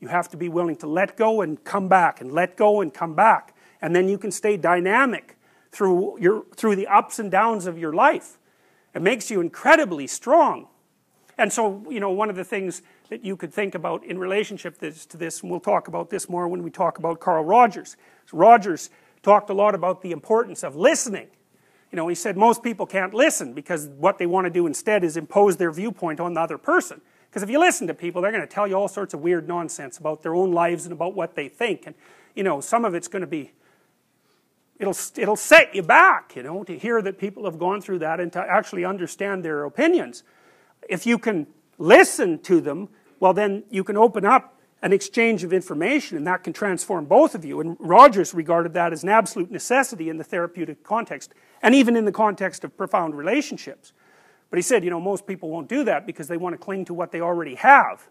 You have to be willing to let go and come back, and let go and come back. And then you can stay dynamic through, your, through the ups and downs of your life. It makes you incredibly strong. And so, you know, one of the things that you could think about in relationship to this, and we'll talk about this more when we talk about Carl Rogers. So Rogers talked a lot about the importance of listening. You know, he said most people can't listen because what they want to do instead is impose their viewpoint on the other person. Because if you listen to people, they're going to tell you all sorts of weird nonsense about their own lives and about what they think. And, you know, some of it's going to be it'll, it'll set you back, you know, to hear that people have gone through that and to actually understand their opinions. If you can listen to them, well, then you can open up an exchange of information and that can transform both of you. And Rogers regarded that as an absolute necessity in the therapeutic context and even in the context of profound relationships. But he said, you know, most people won't do that because they want to cling to what they already have.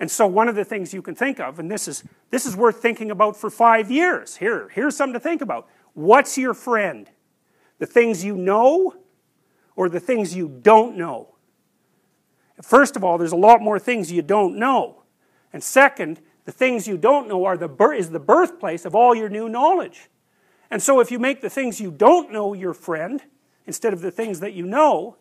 And so one of the things you can think of, and this is, this is worth thinking about for five years. Here, here's something to think about. What's your friend? The things you know or the things you don't know? First of all, there's a lot more things you don't know. And second, the things you don't know are the is the birthplace of all your new knowledge. And so if you make the things you don't know your friend instead of the things that you know,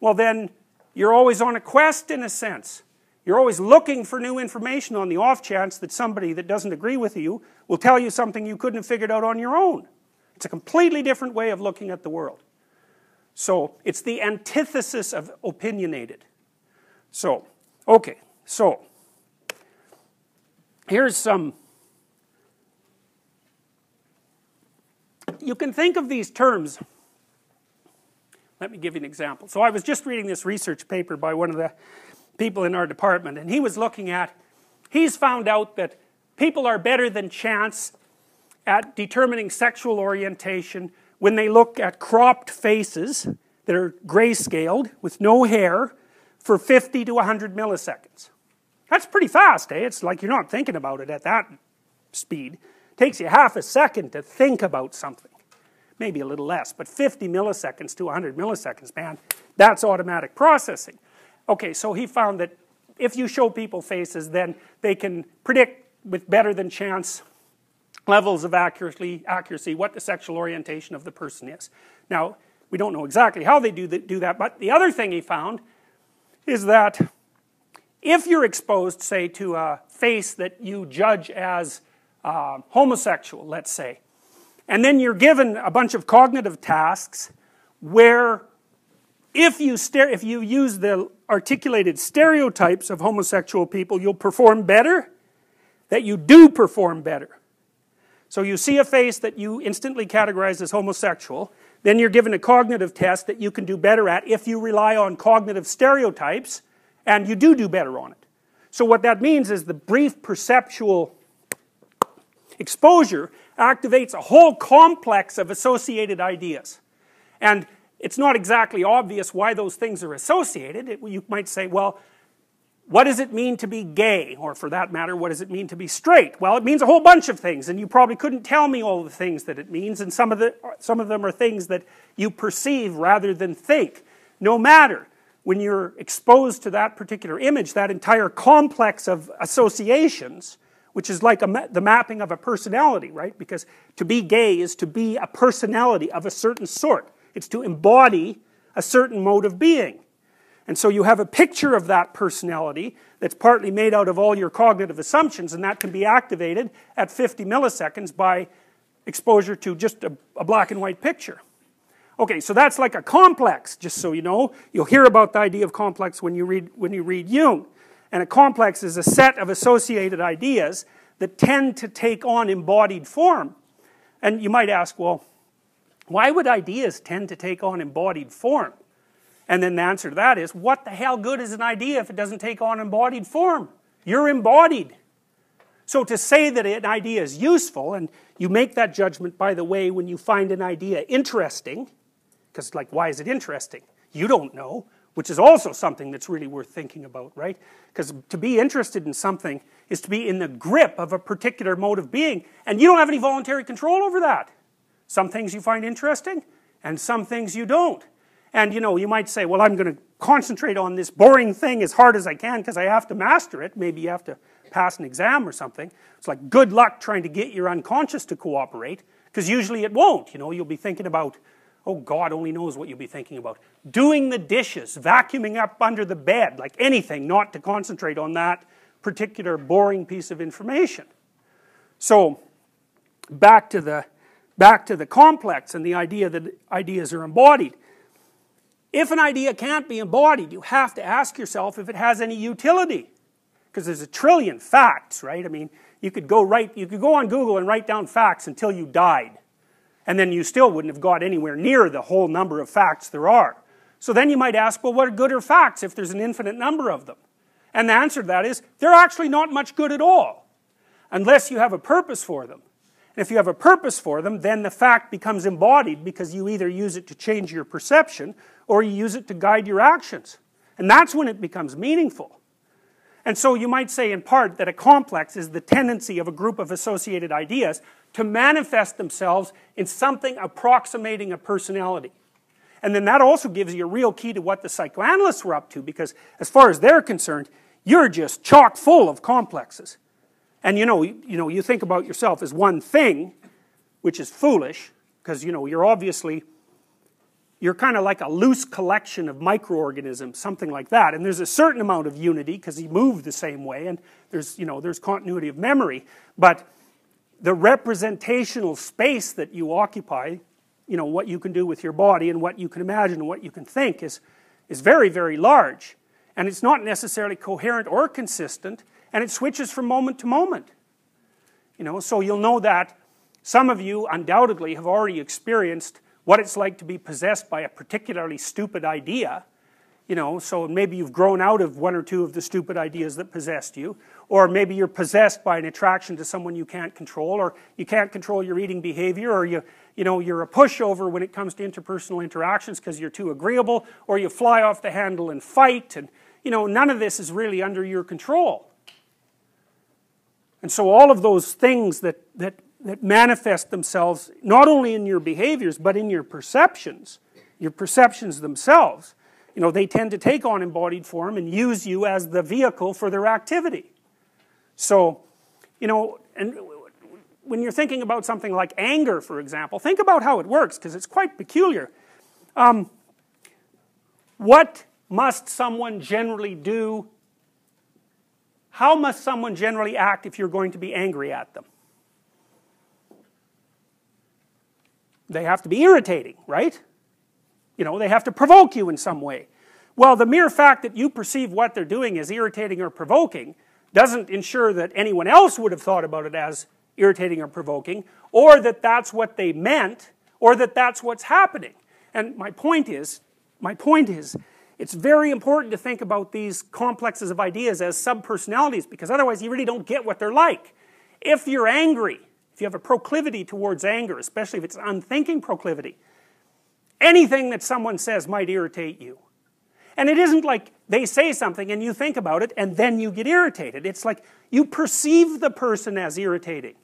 well then you're always on a quest in a sense. You're always looking for new information on the off chance that somebody that doesn't agree with you will tell you something you couldn't have figured out on your own. It's a completely different way of looking at the world. So it's the antithesis of opinionated. So, okay, so here's some. You can think of these terms. Let me give you an example. So I was just reading this research paper by one of the people in our department, and he was looking at, he's found out that people are better than chance at determining sexual orientation when they look at cropped faces that are grayscaled with no hair for 50 to 100 milliseconds. That's pretty fast, eh? It's like you're not thinking about it at that speed. It takes you half a second to think about something. Maybe a little less, but 50 milliseconds to 100 milliseconds, man, that's automatic processing. Okay, so he found that if you show people faces, then they can predict with better than chance levels of accuracy, accuracy what the sexual orientation of the person is. Now, we don't know exactly how they do, do that, but the other thing he found is that if you're exposed, say, to a face that you judge as uh, homosexual, let's say, and then you're given a bunch of cognitive tasks where if you, stare, if you use the articulated stereotypes of homosexual people, you'll perform better, that you do perform better. So you see a face that you instantly categorize as homosexual, then you're given a cognitive test that you can do better at if you rely on cognitive stereotypes, and you do do better on it. So what that means is the brief perceptual exposure activates a whole complex of associated ideas. And it's not exactly obvious why those things are associated. It, you might say, well, what does it mean to be gay? Or for that matter, what does it mean to be straight? Well, it means a whole bunch of things, and you probably couldn't tell me all the things that it means, and some of, the, some of them are things that you perceive rather than think. No matter, when you're exposed to that particular image, that entire complex of associations, which is like a, the mapping of a personality, right? Because to be gay is to be a personality of a certain sort. It's to embody a certain mode of being. And so you have a picture of that personality that's partly made out of all your cognitive assumptions, and that can be activated at 50 milliseconds by exposure to just a, a, black and white picture. Okay, so that's like a complex, just so you know. You'll hear about the idea of complex when you read, when you read Jung. And a complex is a set of associated ideas that tend to take on embodied form. And you might ask, well, why would ideas tend to take on embodied form? And then the answer to that is, what the hell good is an idea if it doesn't take on embodied form? You're embodied. So to say that an idea is useful, and you make that judgment, by the way, when you find an idea interesting, because like, why is it interesting? You don't know, which is also something that's really worth thinking about, right? Because to be interested in something is to be in the grip of a particular mode of being, and you don't have any voluntary control over that. Some things you find interesting, and some things you don't. And you know, you might say, well, I'm going to concentrate on this boring thing as hard as I can because I have to master it. Maybe you have to pass an exam or something. It's like good luck trying to get your unconscious to cooperate because usually it won't. You know, you'll be thinking about, oh, God only knows what you'll be thinking about. Doing the dishes, vacuuming up under the bed, like anything, not to concentrate on that particular boring piece of information. So, back to the back to the complex and the idea that ideas are embodied. If an idea can't be embodied, you have to ask yourself if it has any utility. Because there's a trillion facts, right? I mean, you could go write, you could go on Google and write down facts until you died. And then you still wouldn't have got anywhere near the whole number of facts there are. So then you might ask, well, what are good are facts if there's an infinite number of them? And the answer to that is, they're actually not much good at all, unless you have a purpose for them. And if you have a purpose for them, then the fact becomes embodied because you either use it to change your perception or you use it to guide your actions. And that's when it becomes meaningful. And so you might say, in part, that a complex is the tendency of a group of associated ideas to manifest themselves in something approximating a personality. And then that also gives you a real key to what the psychoanalysts were up to, because as far as they're concerned, you're just chock full of complexes. And you know, you, know, you think about yourself as one thing, which is foolish, because you know, you're obviously you're kind of like a loose collection of microorganisms, something like that. And there's a certain amount of unity because you move the same way, and there's, you know, there's continuity of memory. But the representational space that you occupy you know, what you can do with your body and what you can imagine and what you can think is, is very, very large. And it's not necessarily coherent or consistent, and it switches from moment to moment. You know, so you'll know that some of you undoubtedly have already experienced what it's like to be possessed by a particularly stupid idea. You know, so maybe you've grown out of one or two of the stupid ideas that possessed you, or maybe you're possessed by an attraction to someone you can't control, or you can't control your eating behavior, or you, you know, you're a pushover when it comes to interpersonal interactions because you're too agreeable, or you fly off the handle and fight, and you know, none of this is really under your control. And so all of those things that, that, that manifest themselves not only in your behaviors, but in your perceptions, your perceptions themselves, you know, they tend to take on embodied form and use you as the vehicle for their activity. So, you know, and when you're thinking about something like anger, for example, think about how it works, because it's quite peculiar. Um, what must someone generally do how must someone generally act if you're going to be angry at them? They have to be irritating, right? You know, they have to provoke you in some way. Well, the mere fact that you perceive what they're doing as irritating or provoking doesn't ensure that anyone else would have thought about it as irritating or provoking, or that that's what they meant, or that that's what's happening. And my point is, my point is, it's very important to think about these complexes of ideas as subpersonalities because otherwise you really don't get what they're like. If you're angry, if you have a proclivity towards anger, especially if it's an unthinking proclivity, anything that someone says might irritate you. And it isn't like they say something and you think about it and then you get irritated. It's like you perceive the person as irritating.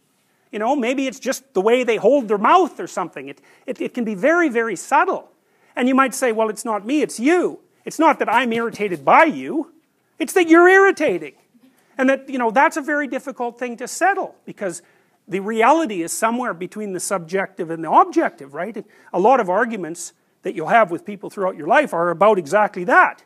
You know, maybe it's just the way they hold their mouth or something. It, it, it can be very, very subtle. And you might say, well, it's not me, it's you. It's not that I'm irritated by you, it's that you're irritating. And that, you know, that's a very difficult thing to settle because the reality is somewhere between the subjective and the objective, right? A lot of arguments that you'll have with people throughout your life are about exactly that.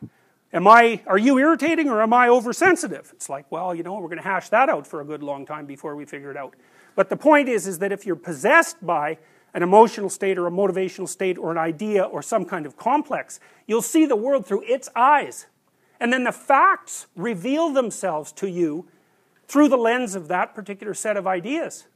Am I, are you irritating or am I oversensitive? It's like, well, you know, we're going to hash that out for a good long time before we figure it out. But the point is, is that if you're possessed by an emotional state or a motivational state or an idea or some kind of complex, you'll see the world through its eyes. And then the facts reveal themselves to you through the lens of that particular set of ideas.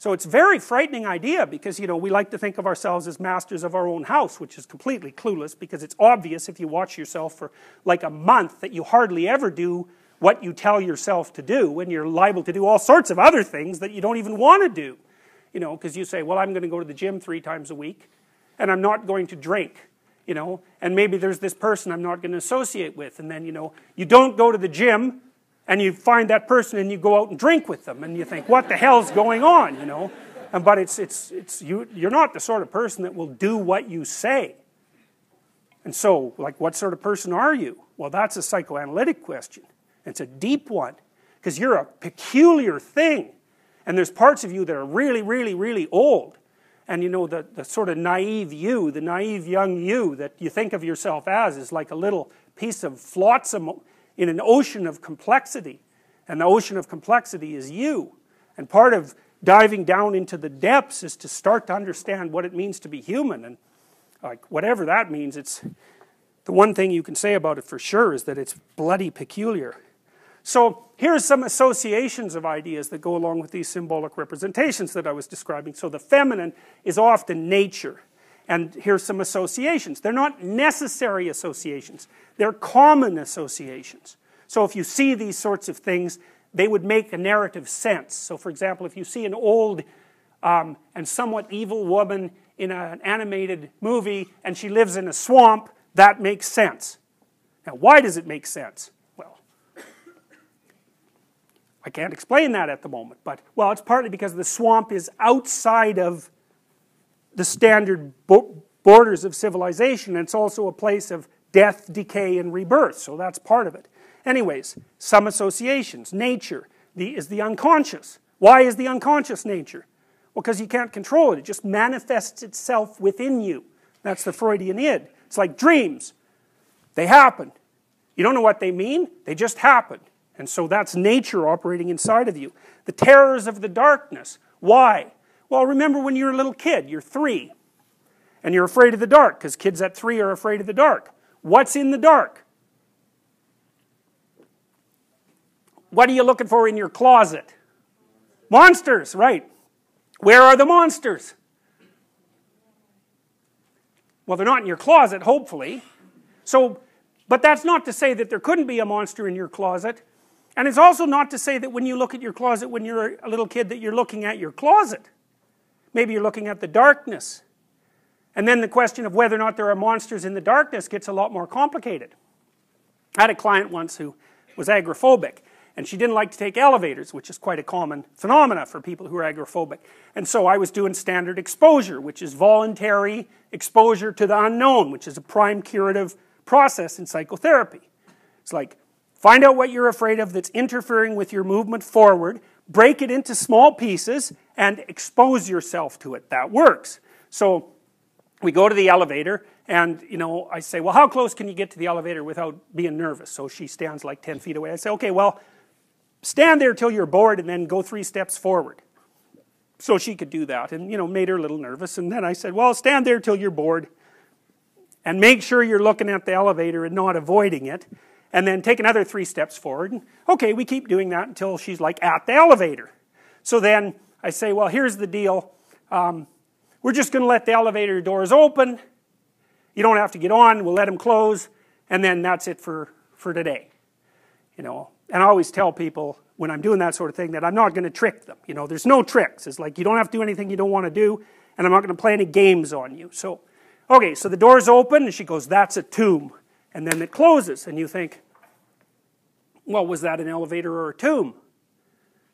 So it's a very frightening idea because, you know, we like to think of ourselves as masters of our own house, which is completely clueless because it's obvious if you watch yourself for like a month that you hardly ever do what you tell yourself to do and you're liable to do all sorts of other things that you don't even want to do you know, because you say, well, I'm going to go to the gym three times a week, and I'm not going to drink, you know, and maybe there's this person I'm not going to associate with, and then, you know, you don't go to the gym, and you find that person and you go out and drink with them, and you think, what the hell's going on, you know? And, but it's, it's, it's, you, you're not the sort of person that will do what you say. And so, like, what sort of person are you? Well, that's a psychoanalytic question. It's a deep one, because you're a peculiar thing. And there's parts of you that are really, really, really old. And you know, the, the sort of naive you, the naive young you that you think of yourself as, is like a little piece of flotsam in an ocean of complexity. And the ocean of complexity is you. And part of diving down into the depths is to start to understand what it means to be human. And like whatever that means, it's the one thing you can say about it for sure is that it's bloody peculiar. So here's some associations of ideas that go along with these symbolic representations that I was describing. So the feminine is often nature. And here's some associations. They're not necessary associations, they're common associations. So if you see these sorts of things, they would make a narrative sense. So, for example, if you see an old um, and somewhat evil woman in an animated movie and she lives in a swamp, that makes sense. Now, why does it make sense? I can't explain that at the moment, but, well, it's partly because the swamp is outside of the standard bo borders of civilization, and it's also a place of death, decay, and rebirth, so that's part of it. Anyways, some associations. Nature the, is the unconscious. Why is the unconscious nature? Well, because you can't control it. It just manifests itself within you. That's the Freudian id. It's like dreams. They happen. You don't know what they mean, they just happen. And so that's nature operating inside of you. The terrors of the darkness. Why? Well, remember when you're a little kid, you're three, And you're afraid of the dark because kids at three are afraid of the dark. What's in the dark? What are you looking for in your closet? Monsters, right. Where are the monsters? Well, they're not in your closet, hopefully. So, but that's not to say that there couldn't be a monster in your closet. And it's also not to say that when you look at your closet when you're a little kid that you're looking at your closet. Maybe you're looking at the darkness. And then the question of whether or not there are monsters in the darkness gets a lot more complicated. I had a client once who was agoraphobic and she didn't like to take elevators, which is quite a common phenomena for people who are agoraphobic. And so I was doing standard exposure, which is voluntary exposure to the unknown, which is a prime curative process in psychotherapy. It's like find out what you're afraid of that's interfering with your movement forward, break it into small pieces, and expose yourself to it. That works. So we go to the elevator, and you know, I say, Well, how close can you get to the elevator without being nervous? So she stands like 10 feet away. I say, Okay, well, stand there till you're bored and then go three steps forward. So she could do that and, you know, made her a little nervous. And then I said, well, stand there till you're bored and make sure you're looking at the elevator and not avoiding it. And then take another three steps forward. Okay, we keep doing that until she's like at the elevator. So then I say, well, here's the deal. Um, we're just going to let the elevator doors open. You don't have to get on. We'll let them close. And then that's it for, for today. You know, and I always tell people when I'm doing that sort of thing that I'm not going to trick them. You know, there's no tricks. It's like you don't have to do anything you don't want to do, and I'm not going to play any games on you. So, okay, so the door's open, and she goes, That's a tomb. And then it closes, and you think, Well, was that an elevator or a tomb?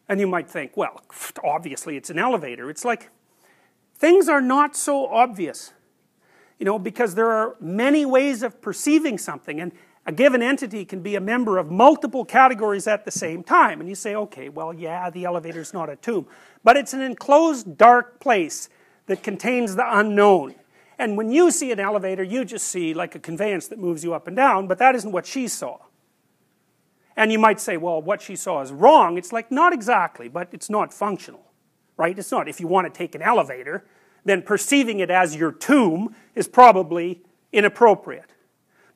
And you might think, Well, obviously it's an elevator. It's like things are not so obvious, you know, because there are many ways of perceiving something. And a given entity can be a member of multiple categories at the same time. And you say, okay, well, yeah, the elevator's not a tomb. But it's an enclosed, dark place that contains the unknown. And when you see an elevator, you just see like a conveyance that moves you up and down, but that isn't what she saw. And you might say, well, what she saw is wrong. It's like, not exactly, but it's not functional, right? It's not. If you want to take an elevator, then perceiving it as your tomb is probably inappropriate.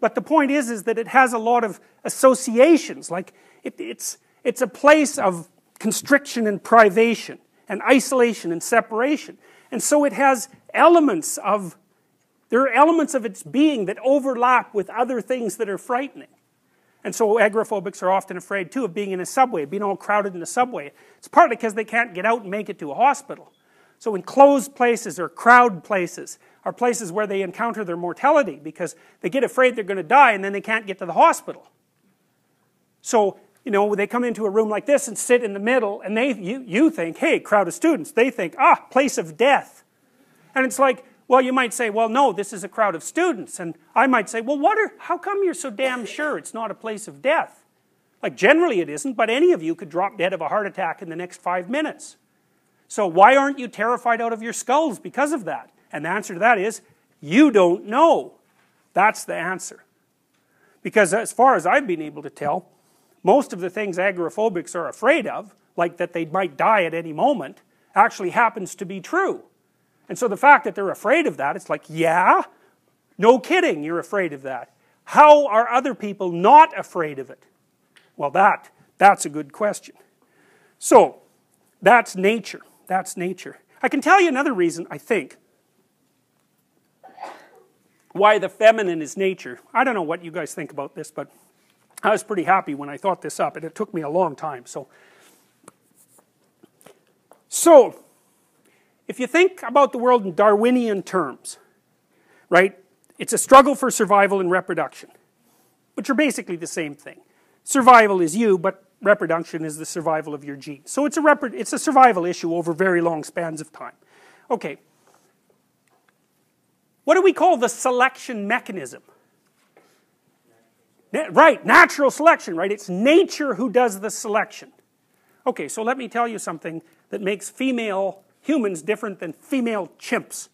But the point is, is that it has a lot of associations. Like it, it's, it's a place of constriction and privation, and isolation and separation. And so it has elements of, there are elements of its being that overlap with other things that are frightening. And so agoraphobics are often afraid too of being in a subway, being all crowded in a subway. It's partly because they can't get out and make it to a hospital. So enclosed places or crowd places are places where they encounter their mortality because they get afraid they're going to die and then they can't get to the hospital. So, you know, they come into a room like this and sit in the middle and they, you, you think, hey, crowd of students. They think, ah, place of death. And it's like, well, you might say, well, no, this is a crowd of students. And I might say, well, what are, how come you're so damn sure it's not a place of death? Like, generally it isn't, but any of you could drop dead of a heart attack in the next five minutes. So why aren't you terrified out of your skulls because of that? And the answer to that is, you don't know. That's the answer. Because as far as I've been able to tell, most of the things agoraphobics are afraid of, like that they might die at any moment, actually happens to be true. And so the fact that they're afraid of that, it's like, yeah, no kidding, you're afraid of that. How are other people not afraid of it? Well, that, that's a good question. So, that's nature. That's nature. I can tell you another reason, I think, why the feminine is nature. I don't know what you guys think about this, but I was pretty happy when I thought this up, and it took me a long time. So, so if you think about the world in Darwinian terms, right, it's a struggle for survival and reproduction, which are basically the same thing. Survival is you, but reproduction is the survival of your genes. So it's a, it's a survival issue over very long spans of time. Okay, what do we call the selection mechanism? Right, natural selection, right? It's nature who does the selection. Okay, so let me tell you something that makes female humans different than female chimps.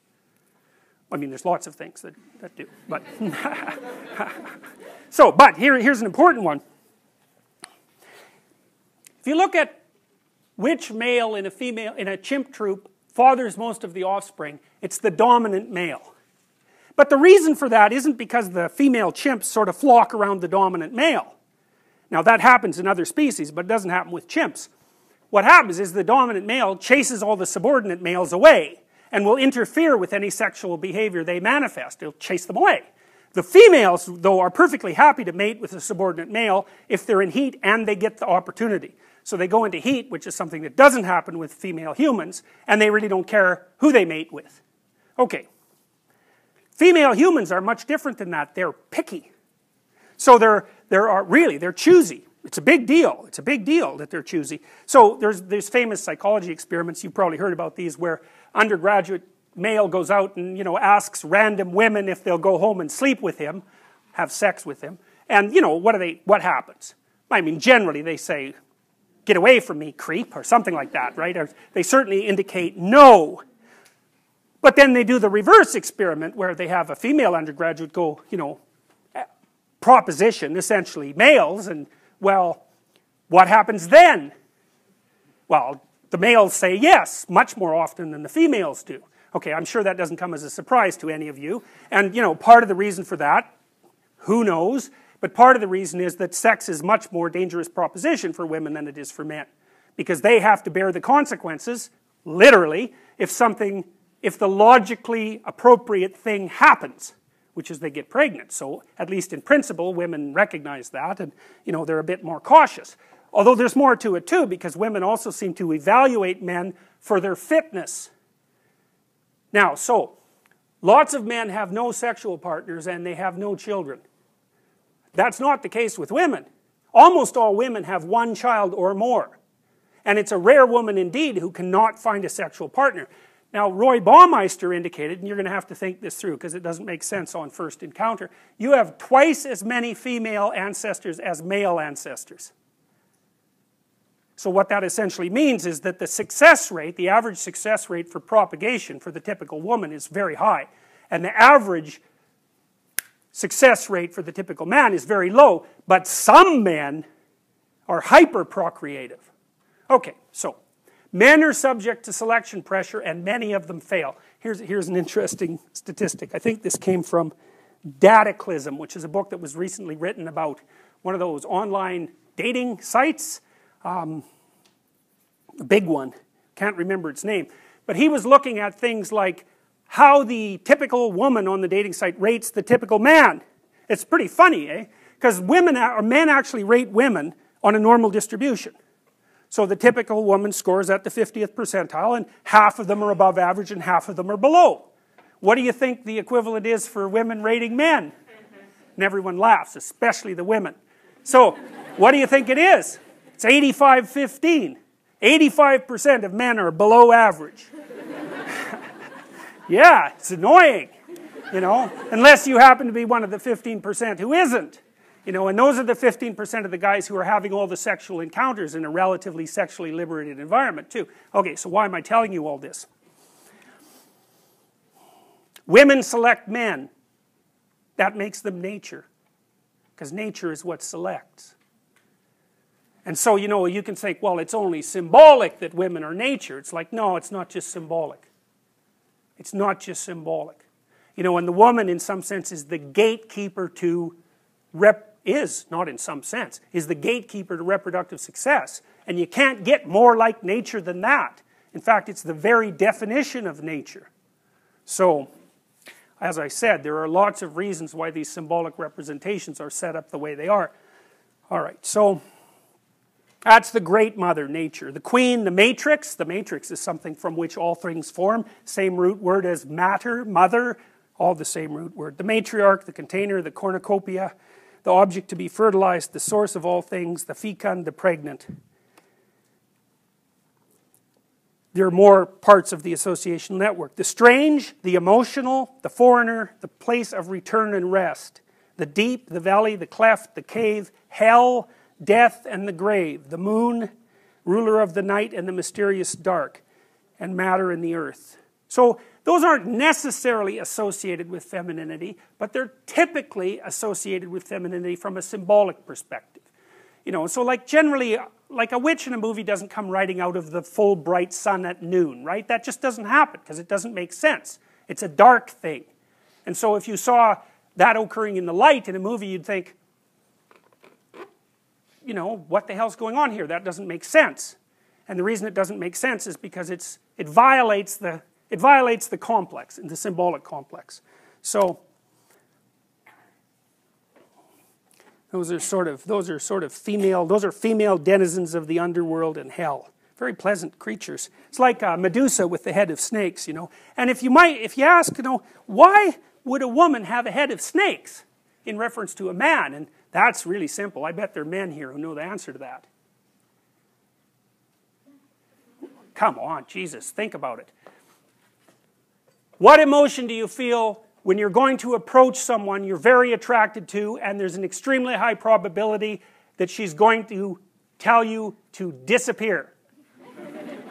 I mean, there's lots of things that, that do, but. *laughs* so, but here, here's an important one. If you look at which male in a female, in a chimp troop fathers most of the offspring, it's the dominant male. But the reason for that isn't because the female chimps sort of flock around the dominant male. Now that happens in other species, but it doesn't happen with chimps. What happens is the dominant male chases all the subordinate males away and will interfere with any sexual behavior they manifest. He'll chase them away. The females, though, are perfectly happy to mate with a subordinate male if they're in heat and they get the opportunity. So they go into heat, which is something that doesn't happen with female humans, and they really don't care who they mate with. Okay. Female humans are much different than that. They're picky. So they're, they're uh, really, they're choosy. It's a big deal. It's a big deal that they're choosy. So there's, there's famous psychology experiments, you've probably heard about these, where undergraduate male goes out and you know asks random women if they'll go home and sleep with him, have sex with him, and you know what do they what happens? I mean, generally they say, "Get away from me, creep," or something like that, right? Or they certainly indicate no. But then they do the reverse experiment where they have a female undergraduate go, you know, proposition essentially males, and well, what happens then? Well, the males say yes much more often than the females do. Okay, I'm sure that doesn't come as a surprise to any of you. And, you know, part of the reason for that, who knows, but part of the reason is that sex is much more dangerous proposition for women than it is for men. Because they have to bear the consequences, literally, if something, if the logically appropriate thing happens, which is they get pregnant. So, at least in principle, women recognize that and, you know, they're a bit more cautious. Although there's more to it too, because women also seem to evaluate men for their fitness now, so, lots of men have no sexual partners and they have no children. That's not the case with women. Almost all women have one child or more. And it's a rare woman indeed who cannot find a sexual partner. Now, Roy Baumeister indicated, and you're going to have to think this through because it doesn't make sense on first encounter, you have twice as many female ancestors as male ancestors. So what that essentially means is that the success rate, the average success rate for propagation for the typical woman is very high. And the average success rate for the typical man is very low, but some men are hyper procreative. Okay, so men are subject to selection pressure and many of them fail. Here's, here's an interesting statistic. I think this came from Dataclysm, which is a book that was recently written about one of those online dating sites um, a big one, can't remember its name, but he was looking at things like how the typical woman on the dating site rates the typical man. It's pretty funny, eh? Because women or men actually rate women on a normal distribution. So the typical woman scores at the 50th percentile, and half of them are above average and half of them are below. What do you think the equivalent is for women rating men? And everyone laughs, especially the women. So, what do you think it is? It's 85 15. 85% of men are below average. *laughs* yeah, it's annoying, you know, unless you happen to be one of the 15% who isn't. You know, and those are the 15% of the guys who are having all the sexual encounters in a relatively sexually liberated environment, too. Okay, so why am I telling you all this? Women select men. That makes them nature. Because nature is what selects. And so, you know, you can say, well, it's only symbolic that women are nature. It's like, no, it's not just symbolic. It's not just symbolic. You know, and the woman, in some sense, is the gatekeeper to rep, is, not in some sense, is the gatekeeper to reproductive success. And you can't get more like nature than that. In fact, it's the very definition of nature. So, as I said, there are lots of reasons why these symbolic representations are set up the way they are. All right, so that's the great mother, nature. The queen, the matrix. The matrix is something from which all things form. Same root word as matter, mother, all the same root word. The matriarch, the container, the cornucopia, the object to be fertilized, the source of all things, the fecund, the pregnant. There are more parts of the association network. The strange, the emotional, the foreigner, the place of return and rest, the deep, the valley, the cleft, the cave, hell, death and the grave, the moon, ruler of the night and the mysterious dark, and matter and the earth. So those aren't necessarily associated with femininity, but they're typically associated with femininity from a symbolic perspective. You know, so like generally, like a witch in a movie doesn't come riding out of the full bright sun at noon, right? That just doesn't happen because it doesn't make sense. It's a dark thing. And so if you saw that occurring in the light in a movie, you'd think, you know, what the hell's going on here? That doesn't make sense. And the reason it doesn't make sense is because it's, it, violates the, it violates the complex, the symbolic complex. So, those are sort of, those are sort of female, those are female denizens of the underworld and hell. Very pleasant creatures. It's like uh, Medusa with the head of snakes, you know. And if you might, if you ask, you know, why would a woman have a head of snakes in reference to a man? And that's really simple. I bet there are men here who know the answer to that. Come on, Jesus, think about it. What emotion do you feel when you're going to approach someone you're very attracted to and there's an extremely high probability that she's going to tell you to disappear?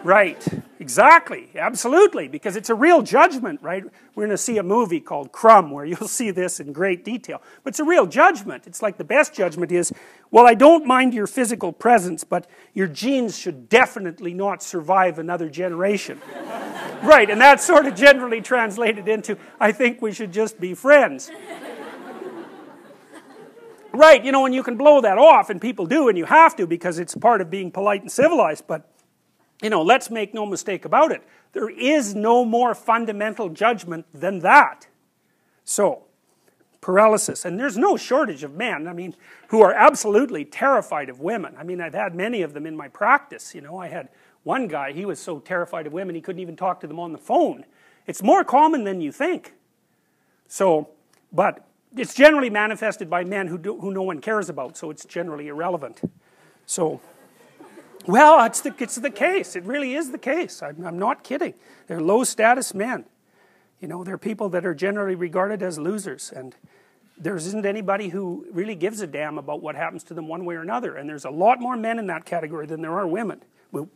Right, exactly, absolutely, because it's a real judgment, right? We're going to see a movie called Crumb where you'll see this in great detail. But it's a real judgment. It's like the best judgment is, well, I don't mind your physical presence, but your genes should definitely not survive another generation. *laughs* right, and that's sort of generally translated into, I think we should just be friends. right, you know, and you can blow that off, and people do, and you have to because it's part of being polite and civilized, but you know, let's make no mistake about it. There is no more fundamental judgment than that. So, paralysis. And there's no shortage of men, I mean, who are absolutely terrified of women. I mean, I've had many of them in my practice. You know, I had one guy, he was so terrified of women he couldn't even talk to them on the phone. It's more common than you think. So, but it's generally manifested by men who, do, who no one cares about, so it's generally irrelevant. So, well, it's the, it's the case. It really is the case. I'm, I'm not kidding. They're low status men. You know, they're people that are generally regarded as losers. And there isn't anybody who really gives a damn about what happens to them one way or another. And there's a lot more men in that category than there are women.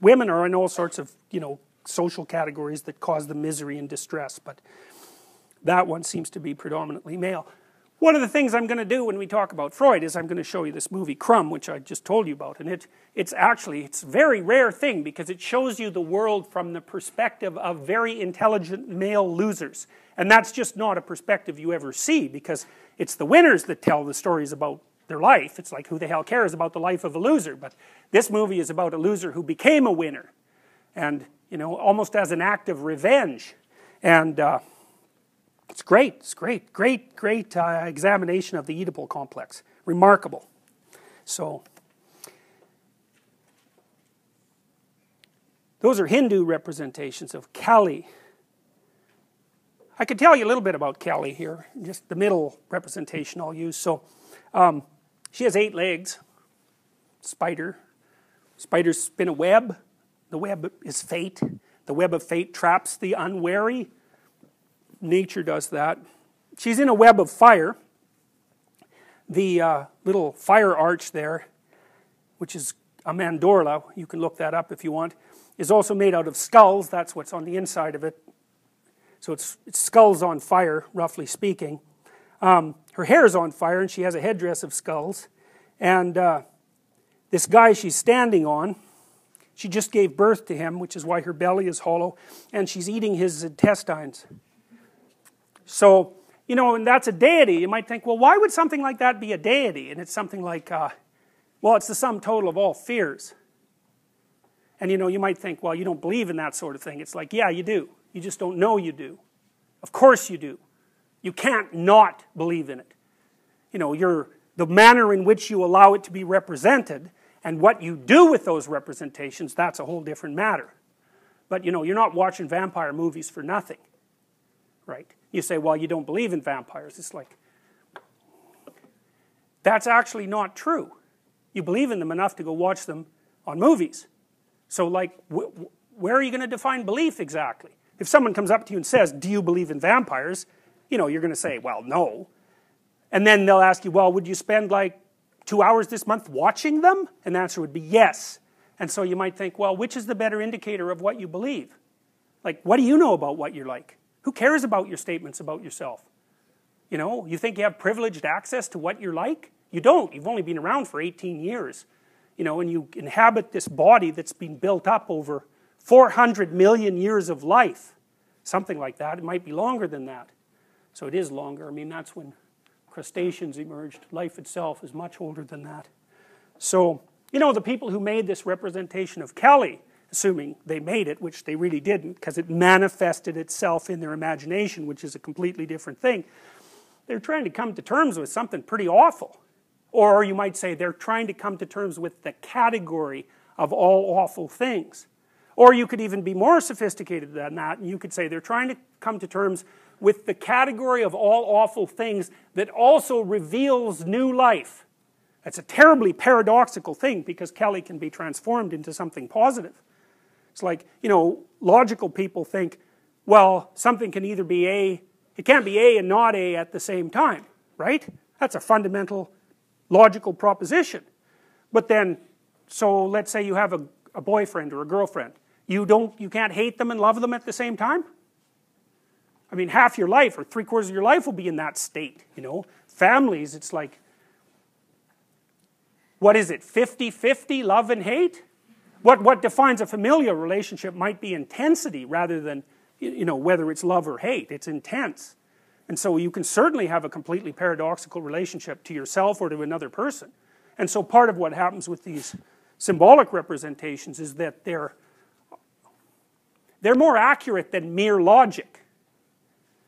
Women are in all sorts of, you know, social categories that cause them misery and distress. But that one seems to be predominantly male. One of the things I'm going to do when we talk about Freud is I'm going to show you this movie Crumb, which I just told you about, and it, it's actually it's a very rare thing because it shows you the world from the perspective of very intelligent male losers, and that's just not a perspective you ever see because it's the winners that tell the stories about their life. It's like who the hell cares about the life of a loser? But this movie is about a loser who became a winner, and you know almost as an act of revenge, and. Uh, it's great, it's great, great, great uh, examination of the Oedipal complex. Remarkable. So, those are Hindu representations of Kali. I could tell you a little bit about Kali here, just the middle representation I'll use. So, um, she has eight legs, spider. Spiders spin a web. The web is fate. The web of fate traps the unwary nature does that. She's in a web of fire. The uh, little fire arch there, which is a mandorla, you can look that up if you want, is also made out of skulls. That's what's on the inside of it. So it's, it's skulls on fire, roughly speaking. Um, her hair is on fire, and she has a headdress of skulls. And uh, this guy she's standing on, she just gave birth to him, which is why her belly is hollow, and she's eating his intestines. So, you know, and that's a deity. You might think, well, why would something like that be a deity? And it's something like, uh, well, it's the sum total of all fears. And you know, you might think, well, you don't believe in that sort of thing. It's like, yeah, you do. You just don't know you do. Of course you do. You can't not believe in it. You know, you're, the manner in which you allow it to be represented and what you do with those representations, that's a whole different matter. But you know, you're not watching vampire movies for nothing, right? You say, well, you don't believe in vampires. It's like, that's actually not true. You believe in them enough to go watch them on movies. So, like, wh where are you going to define belief exactly? If someone comes up to you and says, Do you believe in vampires? You know, you're going to say, Well, no. And then they'll ask you, Well, would you spend like two hours this month watching them? And the answer would be yes. And so you might think, Well, which is the better indicator of what you believe? Like, what do you know about what you're like? Who cares about your statements about yourself? You know, you think you have privileged access to what you're like? You don't. You've only been around for 18 years. You know, and you inhabit this body that's been built up over 400 million years of life. Something like that. It might be longer than that. So it is longer. I mean, that's when crustaceans emerged. Life itself is much older than that. So, you know, the people who made this representation of Kali, assuming they made it, which they really didn't, because it manifested itself in their imagination, which is a completely different thing, they're trying to come to terms with something pretty awful. Or you might say they're trying to come to terms with the category of all awful things. Or you could even be more sophisticated than that, and you could say they're trying to come to terms with the category of all awful things that also reveals new life. That's a terribly paradoxical thing because Kali can be transformed into something positive. It's like, you know, logical people think, well, something can either be A, it can't be A and not A at the same time, right? That's a fundamental logical proposition. But then, so let's say you have a, a boyfriend or a girlfriend. You don't, you can't hate them and love them at the same time? I mean, half your life or three quarters of your life will be in that state, you know. Families, it's like, what is it, 50 50 love and hate? What, what defines a familial relationship might be intensity rather than, you know, whether it's love or hate. It's intense. And so you can certainly have a completely paradoxical relationship to yourself or to another person. And so part of what happens with these symbolic representations is that they're, they're more accurate than mere logic.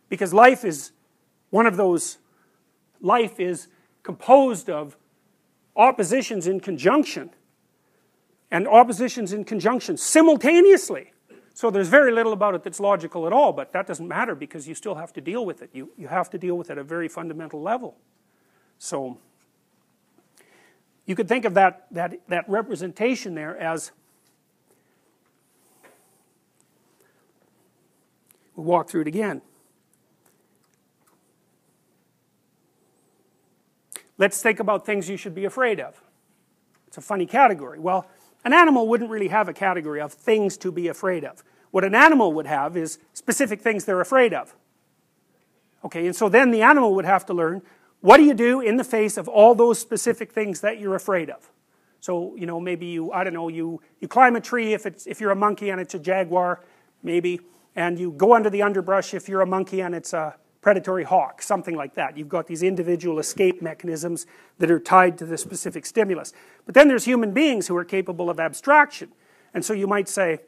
Because life is one of those, life is composed of oppositions in conjunction and oppositions in conjunction simultaneously. So there's very little about it that's logical at all, but that doesn't matter because you still have to deal with it. You, you have to deal with it at a very fundamental level. So you could think of that, that, that representation there as we'll walk through it again. Let's think about things you should be afraid of. It's a funny category. Well, an animal wouldn't really have a category of things to be afraid of. What an animal would have is specific things they're afraid of. Okay, and so then the animal would have to learn what do you do in the face of all those specific things that you're afraid of? So, you know, maybe you, I don't know, you, you climb a tree if, it's, if you're a monkey and it's a jaguar, maybe, and you go under the underbrush if you're a monkey and it's a, predatory hawk, something like that. You've got these individual escape mechanisms that are tied to the specific stimulus. But then there's human beings who are capable of abstraction. And so you might say,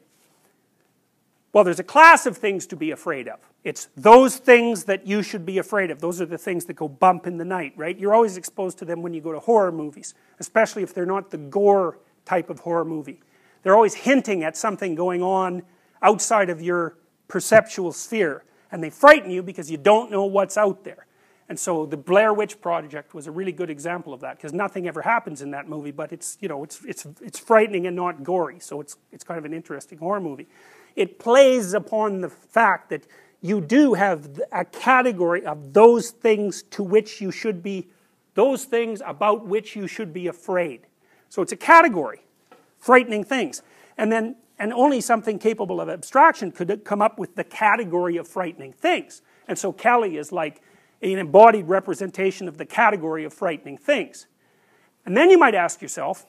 well, there's a class of things to be afraid of. It's those things that you should be afraid of. Those are the things that go bump in the night, right? You're always exposed to them when you go to horror movies, especially if they're not the gore type of horror movie. They're always hinting at something going on outside of your perceptual sphere and they frighten you because you don't know what's out there. And so the Blair Witch Project was a really good example of that because nothing ever happens in that movie, but it's, you know, it's, it's, it's frightening and not gory, so it's, it's kind of an interesting horror movie. It plays upon the fact that you do have a category of those things to which you should be, those things about which you should be afraid. So it's a category, frightening things. And then and only something capable of abstraction could come up with the category of frightening things. And so Kali is like an embodied representation of the category of frightening things. And then you might ask yourself,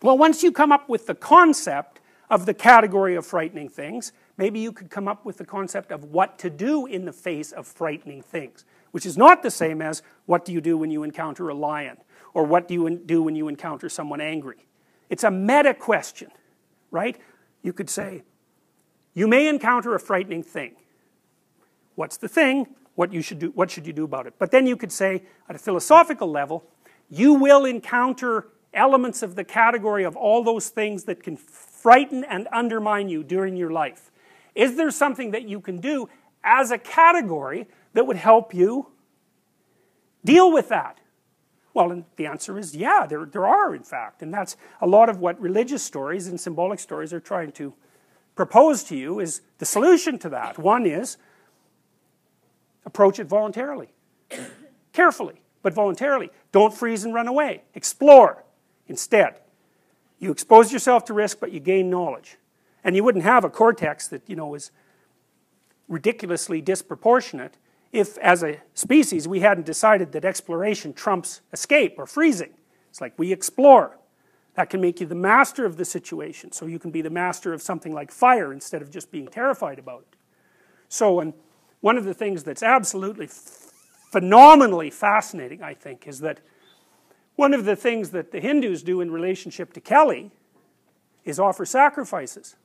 well, once you come up with the concept of the category of frightening things, maybe you could come up with the concept of what to do in the face of frightening things, which is not the same as what do you do when you encounter a lion, or what do you do when you encounter someone angry. It's a meta question, right? You could say, you may encounter a frightening thing. What's the thing? What, you should do, what should you do about it? But then you could say, at a philosophical level, you will encounter elements of the category of all those things that can frighten and undermine you during your life. Is there something that you can do as a category that would help you deal with that? Well, the answer is yeah, there, there are, in fact. And that's a lot of what religious stories and symbolic stories are trying to propose to you is the solution to that. One is approach it voluntarily, *coughs* carefully, but voluntarily. Don't freeze and run away. Explore instead. You expose yourself to risk, but you gain knowledge. And you wouldn't have a cortex that, you know, is ridiculously disproportionate if, as a species, we hadn't decided that exploration trumps escape or freezing. It's like we explore. That can make you the master of the situation, so you can be the master of something like fire instead of just being terrified about it. So, and one of the things that's absolutely phenomenally fascinating, I think, is that one of the things that the Hindus do in relationship to Kali is offer sacrifices.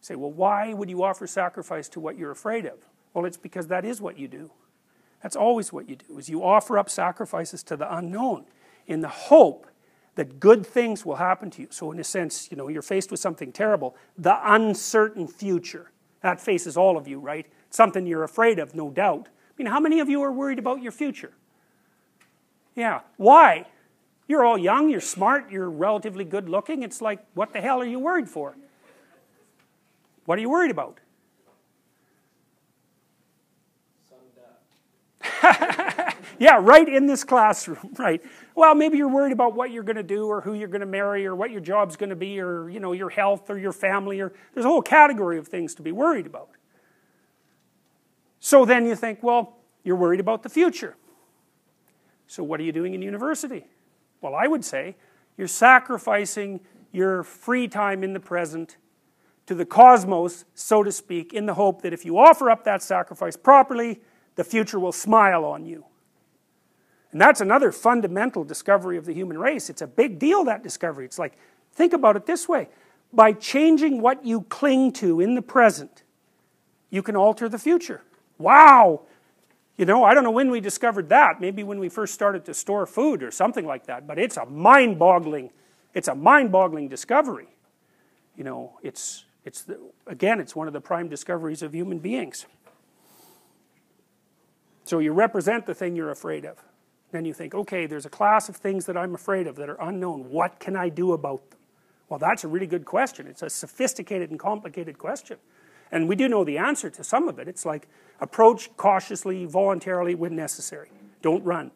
Say, well, why would you offer sacrifice to what you're afraid of? Well, it's because that is what you do. That's always what you do, is you offer up sacrifices to the unknown in the hope that good things will happen to you. So in a sense, you know, you're faced with something terrible, the uncertain future. That faces all of you, right? Something you're afraid of, no doubt. I mean, how many of you are worried about your future? Yeah. Why? You're all young, you're smart, you're relatively good looking. It's like, what the hell are you worried for? What are you worried about? *laughs* yeah, right in this classroom, *laughs* right. Well, maybe you're worried about what you're going to do or who you're going to marry or what your job's going to be or, you know, your health or your family or there's a whole category of things to be worried about. So then you think, well, you're worried about the future. So what are you doing in university? Well, I would say you're sacrificing your free time in the present to the cosmos, so to speak, in the hope that if you offer up that sacrifice properly, the future will smile on you. And that's another fundamental discovery of the human race. It's a big deal, that discovery. It's like, think about it this way by changing what you cling to in the present, you can alter the future. Wow! You know, I don't know when we discovered that. Maybe when we first started to store food or something like that. But it's a mind-boggling, it's a mind-boggling discovery. You know, it's, it's the, again, it's one of the prime discoveries of human beings. So you represent the thing you're afraid of. Then you think, okay, there's a class of things that I'm afraid of that are unknown. What can I do about them? Well, that's a really good question. It's a sophisticated and complicated question. And we do know the answer to some of it. It's like approach cautiously, voluntarily when necessary. Don't run.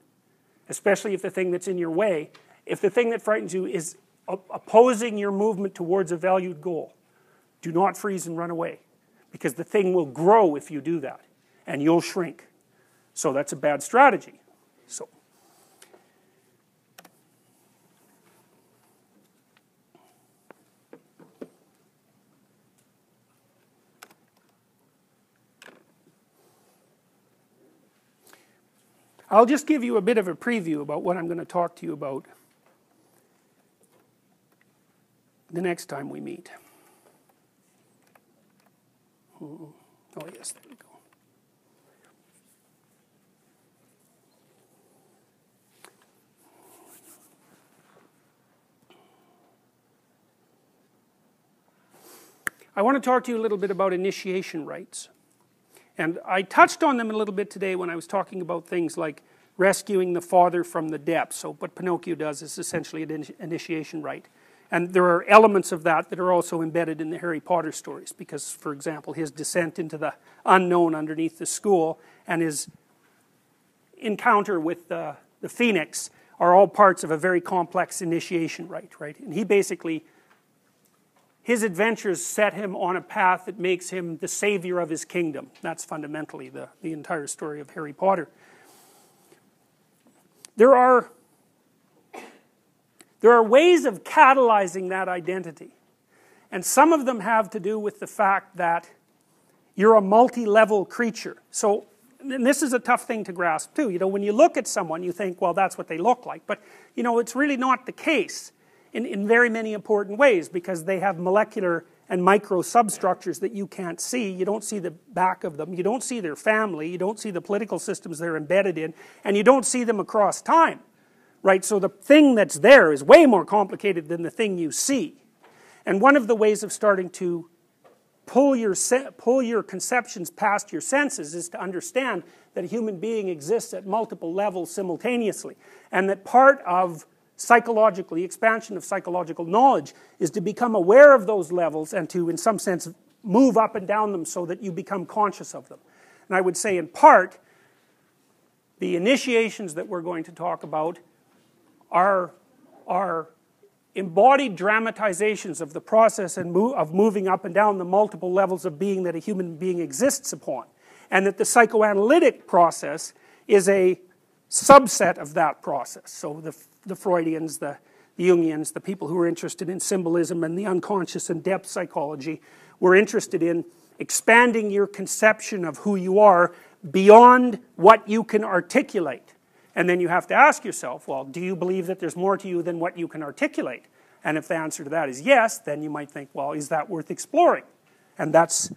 Especially if the thing that's in your way, if the thing that frightens you is opposing your movement towards a valued goal, do not freeze and run away. Because the thing will grow if you do that, and you'll shrink. So that's a bad strategy. So. I'll just give you a bit of a preview about what I'm going to talk to you about the next time we meet. Oh, yes, I want to talk to you a little bit about initiation rites. And I touched on them a little bit today when I was talking about things like rescuing the father from the depths. So, what Pinocchio does is essentially an initiation rite. And there are elements of that that are also embedded in the Harry Potter stories, because, for example, his descent into the unknown underneath the school and his encounter with the, the phoenix are all parts of a very complex initiation rite, right? And he basically his adventures set him on a path that makes him the savior of his kingdom. That's fundamentally the, the entire story of Harry Potter. There are, there are ways of catalyzing that identity. And some of them have to do with the fact that you're a multi level creature. So, and this is a tough thing to grasp too. You know, when you look at someone, you think, well, that's what they look like. But, you know, it's really not the case in, in very many important ways because they have molecular and micro substructures that you can't see. You don't see the back of them. You don't see their family. You don't see the political systems they're embedded in. And you don't see them across time. Right? So the thing that's there is way more complicated than the thing you see. And one of the ways of starting to pull your, pull your conceptions past your senses is to understand that a human being exists at multiple levels simultaneously. And that part of psychologically, expansion of psychological knowledge is to become aware of those levels and to, in some sense, move up and down them so that you become conscious of them. And I would say, in part, the initiations that we're going to talk about are, are embodied dramatizations of the process and mo of moving up and down the multiple levels of being that a human being exists upon. And that the psychoanalytic process is a subset of that process. So the the Freudians, the, the Jungians, the people who were interested in symbolism and the unconscious and depth psychology were interested in expanding your conception of who you are beyond what you can articulate. And then you have to ask yourself, well, do you believe that there's more to you than what you can articulate? And if the answer to that is yes, then you might think, well, is that worth exploring? And that's,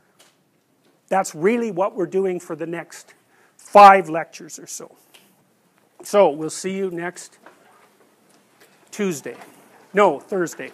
that's really what we're doing for the next five lectures or so. So we'll see you next Tuesday. No, Thursday.